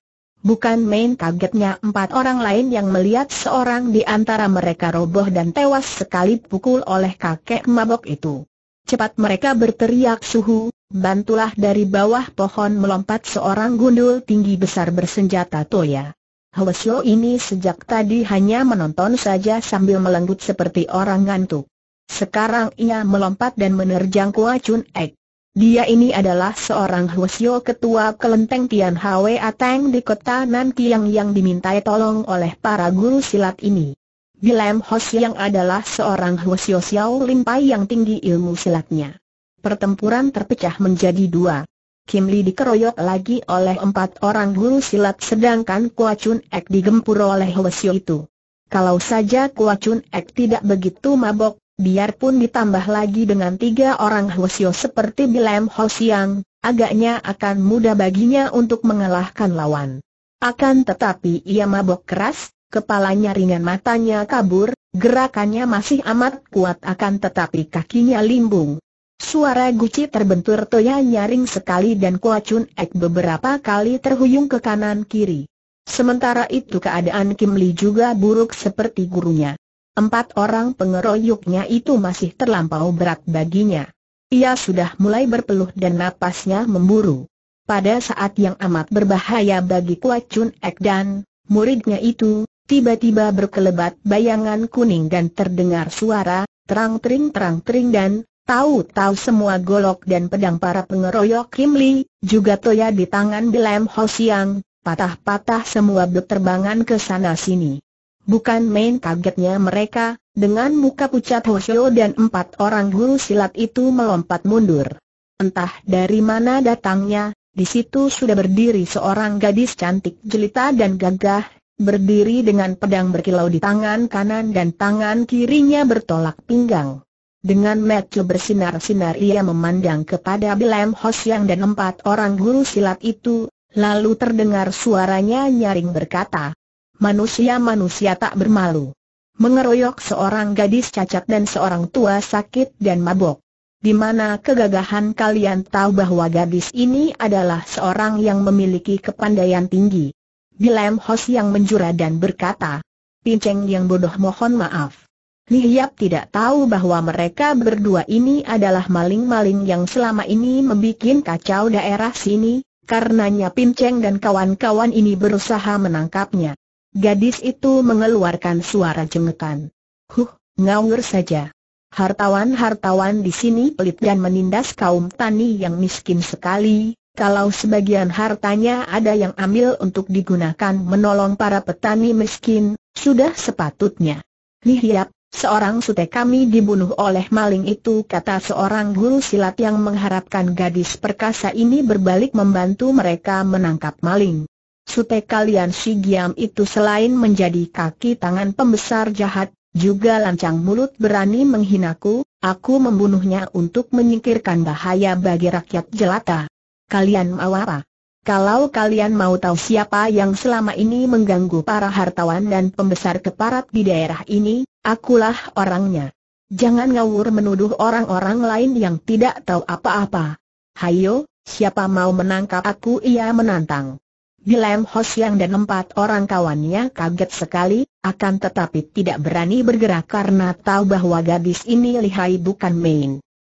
Bukan main kagetnya empat orang lain yang melihat seorang di antara mereka roboh dan tewas sekali pukul oleh kakek mabok itu. Cepat mereka berteriak suhu, bantulah dari bawah pohon melompat seorang gundul tinggi besar bersenjata toya. Hwasyo ini sejak tadi hanya menonton saja sambil melenggut seperti orang ngantuk. Sekarang ia melompat dan menerjang Kua Chun Ek. Dia ini adalah seorang Hwasyo ketua kelenteng Tian Hwe Ateng di kota Nankiang yang dimintai tolong oleh para guru silat ini. Bilem Hos yang adalah seorang Hwasyo Xiao Limpai yang tinggi ilmu silatnya. Pertempuran terpecah menjadi dua. Kim Li dikeroyok lagi oleh empat orang guru silat sedangkan Kua Chun Ek digempur oleh Hwasyo itu. Kalau saja Kua Chun Ek tidak begitu mabok, biarpun ditambah lagi dengan tiga orang Hwasyo seperti Bilem Hos yang, agaknya akan mudah baginya untuk mengalahkan lawan. Akan tetapi ia mabok keras, kepalanya ringan matanya kabur, gerakannya masih amat kuat akan tetapi kakinya limbung. Suara guci terbentur Toya nyaring sekali dan Kuacun Ek beberapa kali terhuyung ke kanan kiri. Sementara itu keadaan Kim Li juga buruk seperti gurunya. Empat orang pengeroyoknya itu masih terlampau berat baginya. Ia sudah mulai berpeluh dan napasnya memburu. Pada saat yang amat berbahaya bagi Kuacun Ek dan muridnya itu, Tiba-tiba berkelebat bayangan kuning dan terdengar suara, terang-tering terang-tering dan, tahu-tahu semua golok dan pedang para pengeroyok Kim Li, juga Toya di tangan Bilem Ho Siang, patah-patah semua berterbangan ke sana-sini. Bukan main kagetnya mereka, dengan muka pucat Hosyo dan empat orang guru silat itu melompat mundur. Entah dari mana datangnya, di situ sudah berdiri seorang gadis cantik jelita dan gagah, berdiri dengan pedang berkilau di tangan kanan dan tangan kirinya bertolak pinggang. Dengan mata bersinar-sinar ia memandang kepada Bilem Hosyang dan empat orang guru silat itu, lalu terdengar suaranya nyaring berkata, Manusia-manusia tak bermalu. Mengeroyok seorang gadis cacat dan seorang tua sakit dan mabok. Di mana kegagahan kalian tahu bahwa gadis ini adalah seorang yang memiliki kepandaian tinggi. Bilem Hos yang menjura dan berkata, Pinceng yang bodoh mohon maaf. Lihiap tidak tahu bahwa mereka berdua ini adalah maling-maling yang selama ini membuat kacau daerah sini, karenanya Pinceng dan kawan-kawan ini berusaha menangkapnya. Gadis itu mengeluarkan suara jengekan. Huh, ngawur saja. Hartawan-hartawan di sini pelit dan menindas kaum tani yang miskin sekali, Kalau sebagian hartanya ada yang ambil untuk digunakan menolong para petani miskin, sudah sepatutnya. Lihiap, seorang sute kami dibunuh oleh maling itu kata seorang guru silat yang mengharapkan gadis perkasa ini berbalik membantu mereka menangkap maling. Sute kalian si Giam itu selain menjadi kaki tangan pembesar jahat, juga lancang mulut berani menghinaku, aku membunuhnya untuk menyingkirkan bahaya bagi rakyat jelata. Kalian mau apa? Kalau kalian mau tahu siapa yang selama ini mengganggu para hartawan dan pembesar keparat di daerah ini, akulah orangnya. Jangan ngawur menuduh orang-orang lain yang tidak tahu apa-apa. Hayo, siapa mau menangkap aku ia menantang. Bilem Hosyang dan empat orang kawannya kaget sekali, akan tetapi tidak berani bergerak karena tahu bahwa gadis ini lihai bukan main.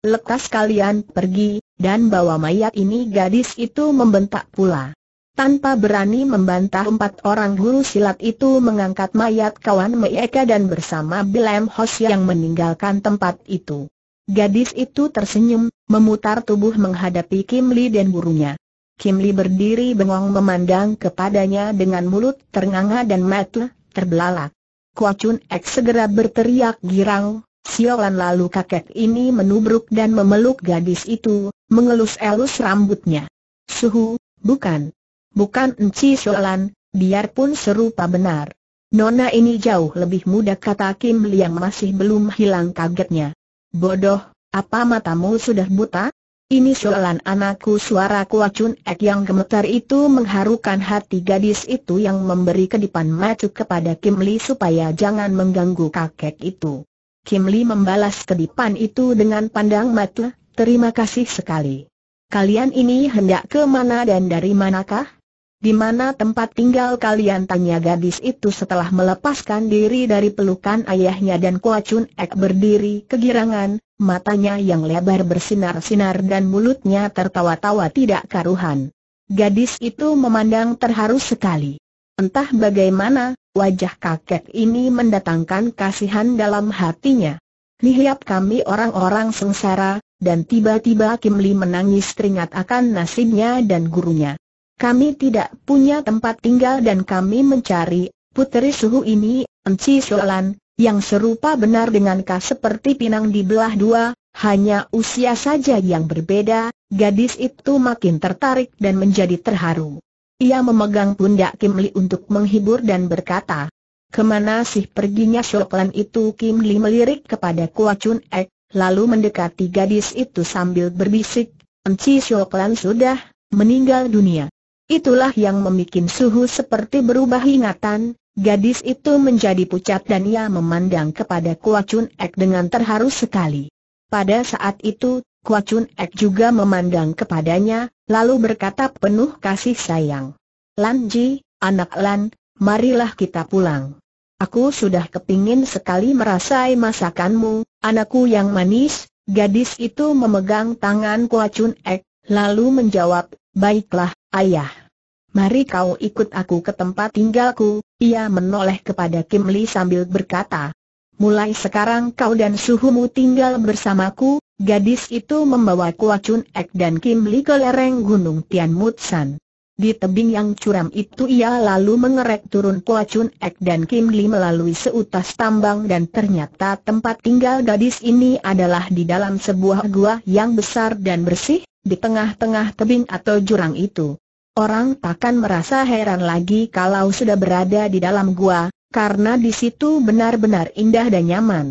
Lekas kalian pergi, dan bawa mayat ini gadis itu membentak pula. Tanpa berani membantah empat orang guru silat itu mengangkat mayat kawan mereka dan bersama Bilem Hos yang meninggalkan tempat itu. Gadis itu tersenyum, memutar tubuh menghadapi Kim Li dan burunya. Kim Li berdiri bengong memandang kepadanya dengan mulut ternganga dan mata terbelalak. Kua Chun Ek segera berteriak girang, Siolan lalu kakek ini menubruk dan memeluk gadis itu, mengelus-elus rambutnya. Suhu, bukan. Bukan Enci Siolan, biarpun serupa benar. Nona ini jauh lebih muda kata Kim Liang masih belum hilang kagetnya. Bodoh, apa matamu sudah buta? Ini Siolan anakku suara kuacun ek yang gemetar itu mengharukan hati gadis itu yang memberi kedipan mata kepada Kim Li supaya jangan mengganggu kakek itu. Kim Li membalas kedipan itu dengan pandang mata, terima kasih sekali. Kalian ini hendak ke mana dan dari manakah? Di mana tempat tinggal kalian tanya gadis itu setelah melepaskan diri dari pelukan ayahnya dan Chun Ek berdiri kegirangan, matanya yang lebar bersinar-sinar dan mulutnya tertawa-tawa tidak karuhan. Gadis itu memandang terharu sekali. Entah bagaimana, wajah kakek ini mendatangkan kasihan dalam hatinya. Lihat kami orang-orang sengsara, dan tiba-tiba Kim Li menangis teringat akan nasibnya dan gurunya. Kami tidak punya tempat tinggal dan kami mencari, puteri suhu ini, Enci Solan, yang serupa benar dengan Kak seperti pinang di belah dua, hanya usia saja yang berbeda, gadis itu makin tertarik dan menjadi terharu. Ia memegang pundak Kim Li untuk menghibur dan berkata, Ke mana sih perginya Shoklan itu Kim Li melirik kepada Kua Chun Ek, lalu mendekati gadis itu sambil berbisik, Enci Shoklan sudah meninggal dunia. Itulah yang membuat suhu seperti berubah ingatan, gadis itu menjadi pucat dan ia memandang kepada Kua Chun Ek dengan terharu sekali. Pada saat itu, Kua Chun Ek juga memandang kepadanya, lalu berkata penuh kasih sayang. Lan Ji, anak Lan, marilah kita pulang. Aku sudah kepingin sekali merasai masakanmu, anakku yang manis, gadis itu memegang tangan Kua Chun Ek, lalu menjawab, baiklah, ayah. Mari kau ikut aku ke tempat tinggalku, ia menoleh kepada Kim Li sambil berkata, Mulai sekarang kau dan suhumu tinggal bersamaku, gadis itu membawa Kua Chun Ek dan Kim Li ke lereng gunung Tian Mut San. Di tebing yang curam itu ia lalu mengerek turun Kua Chun Ek dan Kim Li melalui seutas tambang dan ternyata tempat tinggal gadis ini adalah di dalam sebuah gua yang besar dan bersih, di tengah-tengah tebing atau jurang itu. Orang takkan merasa heran lagi kalau sudah berada di dalam gua, karena di situ benar-benar indah dan nyaman.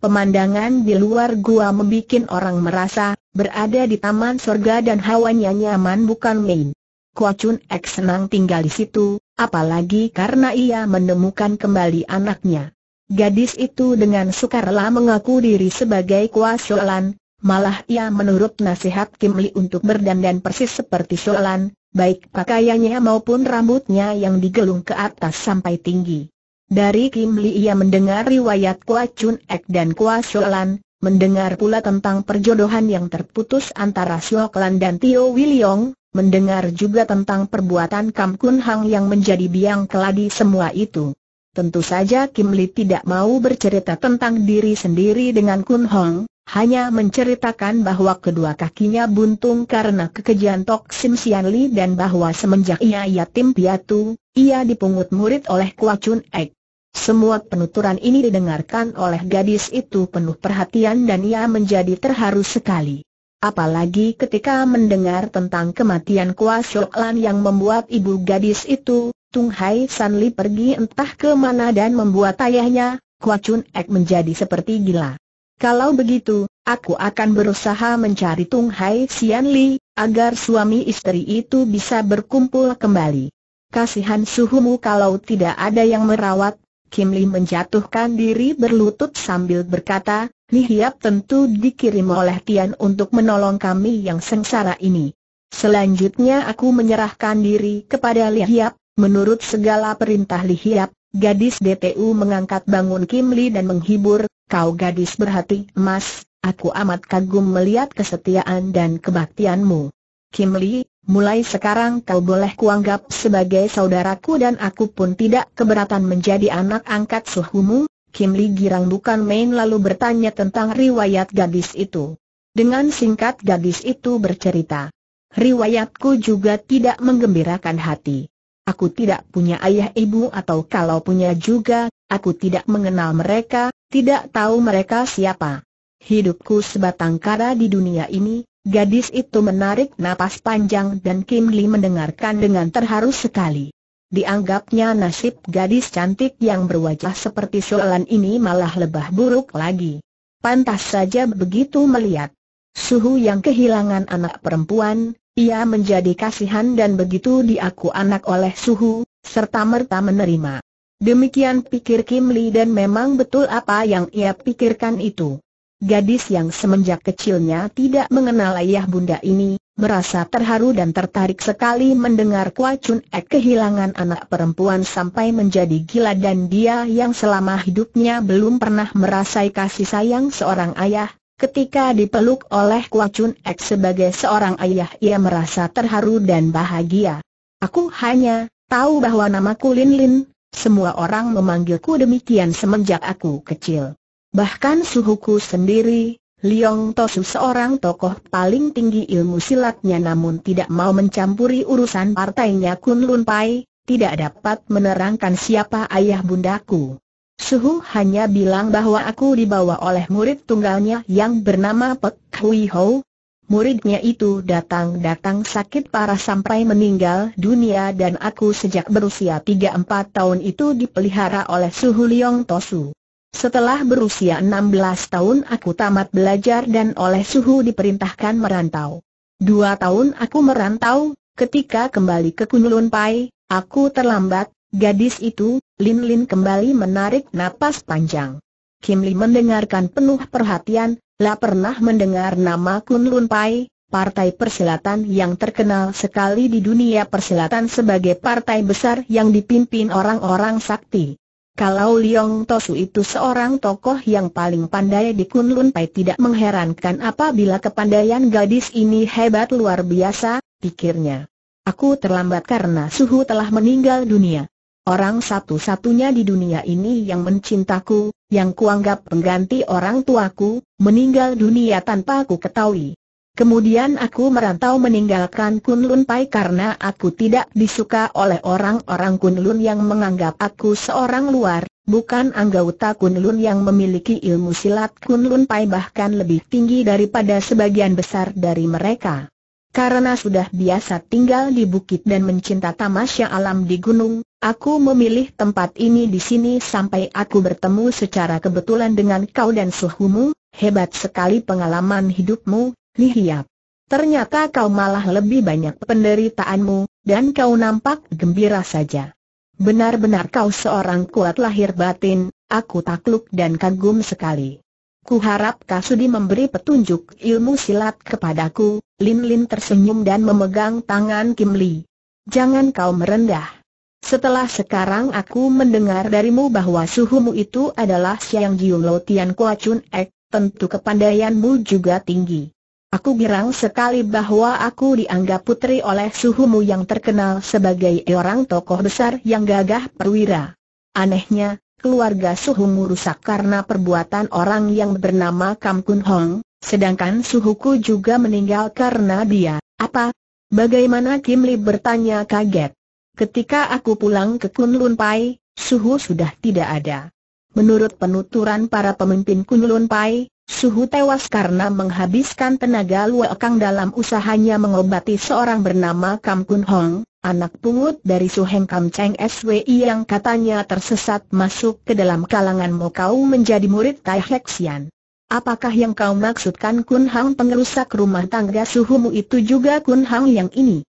Pemandangan di luar gua membuat orang merasa berada di taman sorga dan hawanya nyaman bukan main. Kua Chun Ek senang tinggal di situ, apalagi karena ia menemukan kembali anaknya. Gadis itu dengan sukarela mengaku diri sebagai Kua Sholan, malah ia menurut nasihat Kim Li untuk berdandan persis seperti Sholan, baik pakaiannya maupun rambutnya yang digelung ke atas sampai tinggi. Dari Kim Li ia mendengar riwayat Kua Chun Ek dan Kua Sholan, mendengar pula tentang perjodohan yang terputus antara Sholan dan Tio Wiliong, mendengar juga tentang perbuatan Kam Kun Hang yang menjadi biang keladi semua itu. Tentu saja Kim Li tidak mau bercerita tentang diri sendiri dengan Kun Hong, hanya menceritakan bahwa kedua kakinya buntung karena kekejian Tok Sim Sian Li dan bahwa semenjak ia yatim piatu, ia dipungut murid oleh Kua Chun Ek. Semua penuturan ini didengarkan oleh gadis itu penuh perhatian dan ia menjadi terharu sekali. Apalagi ketika mendengar tentang kematian Kua Lan yang membuat ibu gadis itu, Tung Hai San Li pergi entah ke mana dan membuat ayahnya, Kua Chun Ek menjadi seperti gila. Kalau begitu, aku akan berusaha mencari Tung Hai Sian Li, agar suami istri itu bisa berkumpul kembali. Kasihan suhumu kalau tidak ada yang merawat, Kim Li menjatuhkan diri berlutut sambil berkata, Li Hiap tentu dikirim oleh Tian untuk menolong kami yang sengsara ini. Selanjutnya aku menyerahkan diri kepada Li Hiap, menurut segala perintah Li Hiap, gadis DTU mengangkat bangun Kim Li dan menghibur, kau gadis berhati emas, aku amat kagum melihat kesetiaan dan kebaktianmu. Kim Lee, mulai sekarang kau boleh kuanggap sebagai saudaraku dan aku pun tidak keberatan menjadi anak angkat suhumu. Kim Lee girang bukan main lalu bertanya tentang riwayat gadis itu. Dengan singkat gadis itu bercerita. Riwayatku juga tidak menggembirakan hati. Aku tidak punya ayah ibu atau kalau punya juga, aku tidak mengenal mereka, tidak tahu mereka siapa. Hidupku sebatang kara di dunia ini, gadis itu menarik napas panjang dan Kim Lee mendengarkan dengan terharu sekali. Dianggapnya nasib gadis cantik yang berwajah seperti Soalan ini malah lebah buruk lagi. Pantas saja begitu melihat suhu yang kehilangan anak perempuan, ia menjadi kasihan dan begitu diaku anak oleh suhu, serta merta menerima. Demikian pikir Kim Lee dan memang betul apa yang ia pikirkan itu. Gadis yang semenjak kecilnya tidak mengenal ayah bunda ini, merasa terharu dan tertarik sekali mendengar Kwa Chun Ek kehilangan anak perempuan sampai menjadi gila dan dia yang selama hidupnya belum pernah merasai kasih sayang seorang ayah. Ketika dipeluk oleh Kwa Chun Ek sebagai seorang ayah ia merasa terharu dan bahagia. Aku hanya tahu bahwa namaku Lin Lin, semua orang memanggilku demikian semenjak aku kecil. Bahkan suhuku sendiri, Liong Tosu seorang tokoh paling tinggi ilmu silatnya namun tidak mau mencampuri urusan partainya Kun Lun Pai, tidak dapat menerangkan siapa ayah bundaku. Suhu hanya bilang bahwa aku dibawa oleh murid tunggalnya yang bernama Pek Hui Ho, muridnya itu datang-datang sakit parah sampai meninggal dunia dan aku sejak berusia 3-4 tahun itu dipelihara oleh Suhu Liong Tosu. Setelah berusia 16 tahun aku tamat belajar dan oleh Suhu diperintahkan merantau. Dua tahun aku merantau, ketika kembali ke Kunlun Pai, aku terlambat, gadis itu, Lin Lin kembali menarik napas panjang. Kim Li mendengarkan penuh perhatian, lah pernah mendengar nama Kun Lun Pai, partai persilatan yang terkenal sekali di dunia persilatan sebagai partai besar yang dipimpin orang-orang sakti. Kalau Liong Tosu itu seorang tokoh yang paling pandai di Kun Lun Pai tidak mengherankan apabila kepandaian gadis ini hebat luar biasa, pikirnya. Aku terlambat karena suhu telah meninggal dunia. Orang satu-satunya di dunia ini yang mencintaku, yang kuanggap pengganti orang tuaku, meninggal dunia tanpa aku ketahui. Kemudian aku merantau meninggalkan Kunlun Pai karena aku tidak disuka oleh orang-orang Kunlun yang menganggap aku seorang luar, bukan anggota Kunlun yang memiliki ilmu silat Kunlun Pai bahkan lebih tinggi daripada sebagian besar dari mereka. Karena sudah biasa tinggal di bukit dan mencinta tamasya alam di gunung, aku memilih tempat ini di sini sampai aku bertemu secara kebetulan dengan kau dan suhumu, hebat sekali pengalaman hidupmu, Lihiap. Ternyata kau malah lebih banyak penderitaanmu, dan kau nampak gembira saja. Benar-benar kau seorang kuat lahir batin, aku takluk dan kagum sekali. Ku harap Kasudi memberi petunjuk ilmu silat kepadaku, Lin Lin tersenyum dan memegang tangan Kim Li. Jangan kau merendah. Setelah sekarang aku mendengar darimu bahwa suhumu itu adalah Siang Jiun Lo Tian Kua Chun Ek, tentu kepandaianmu juga tinggi. Aku girang sekali bahwa aku dianggap putri oleh suhumu yang terkenal sebagai orang tokoh besar yang gagah perwira. Anehnya, keluarga suhumu rusak karena perbuatan orang yang bernama Kam Kun Hong, sedangkan suhuku juga meninggal karena dia. Apa? Bagaimana Kim Li bertanya kaget. Ketika aku pulang ke Kunlun Pai, suhu sudah tidak ada. Menurut penuturan para pemimpin Kunlun Pai, suhu tewas karena menghabiskan tenaga Luekang dalam usahanya mengobati seorang bernama Kam Kun Hong, anak pungut dari Su Heng Kam Cheng SWI yang katanya tersesat masuk ke dalam kalangan Mokau menjadi murid Tai Hek Sian. Apakah yang kau maksudkan Kun Hang pengerusak rumah tangga suhumu itu juga Kun Hang yang ini?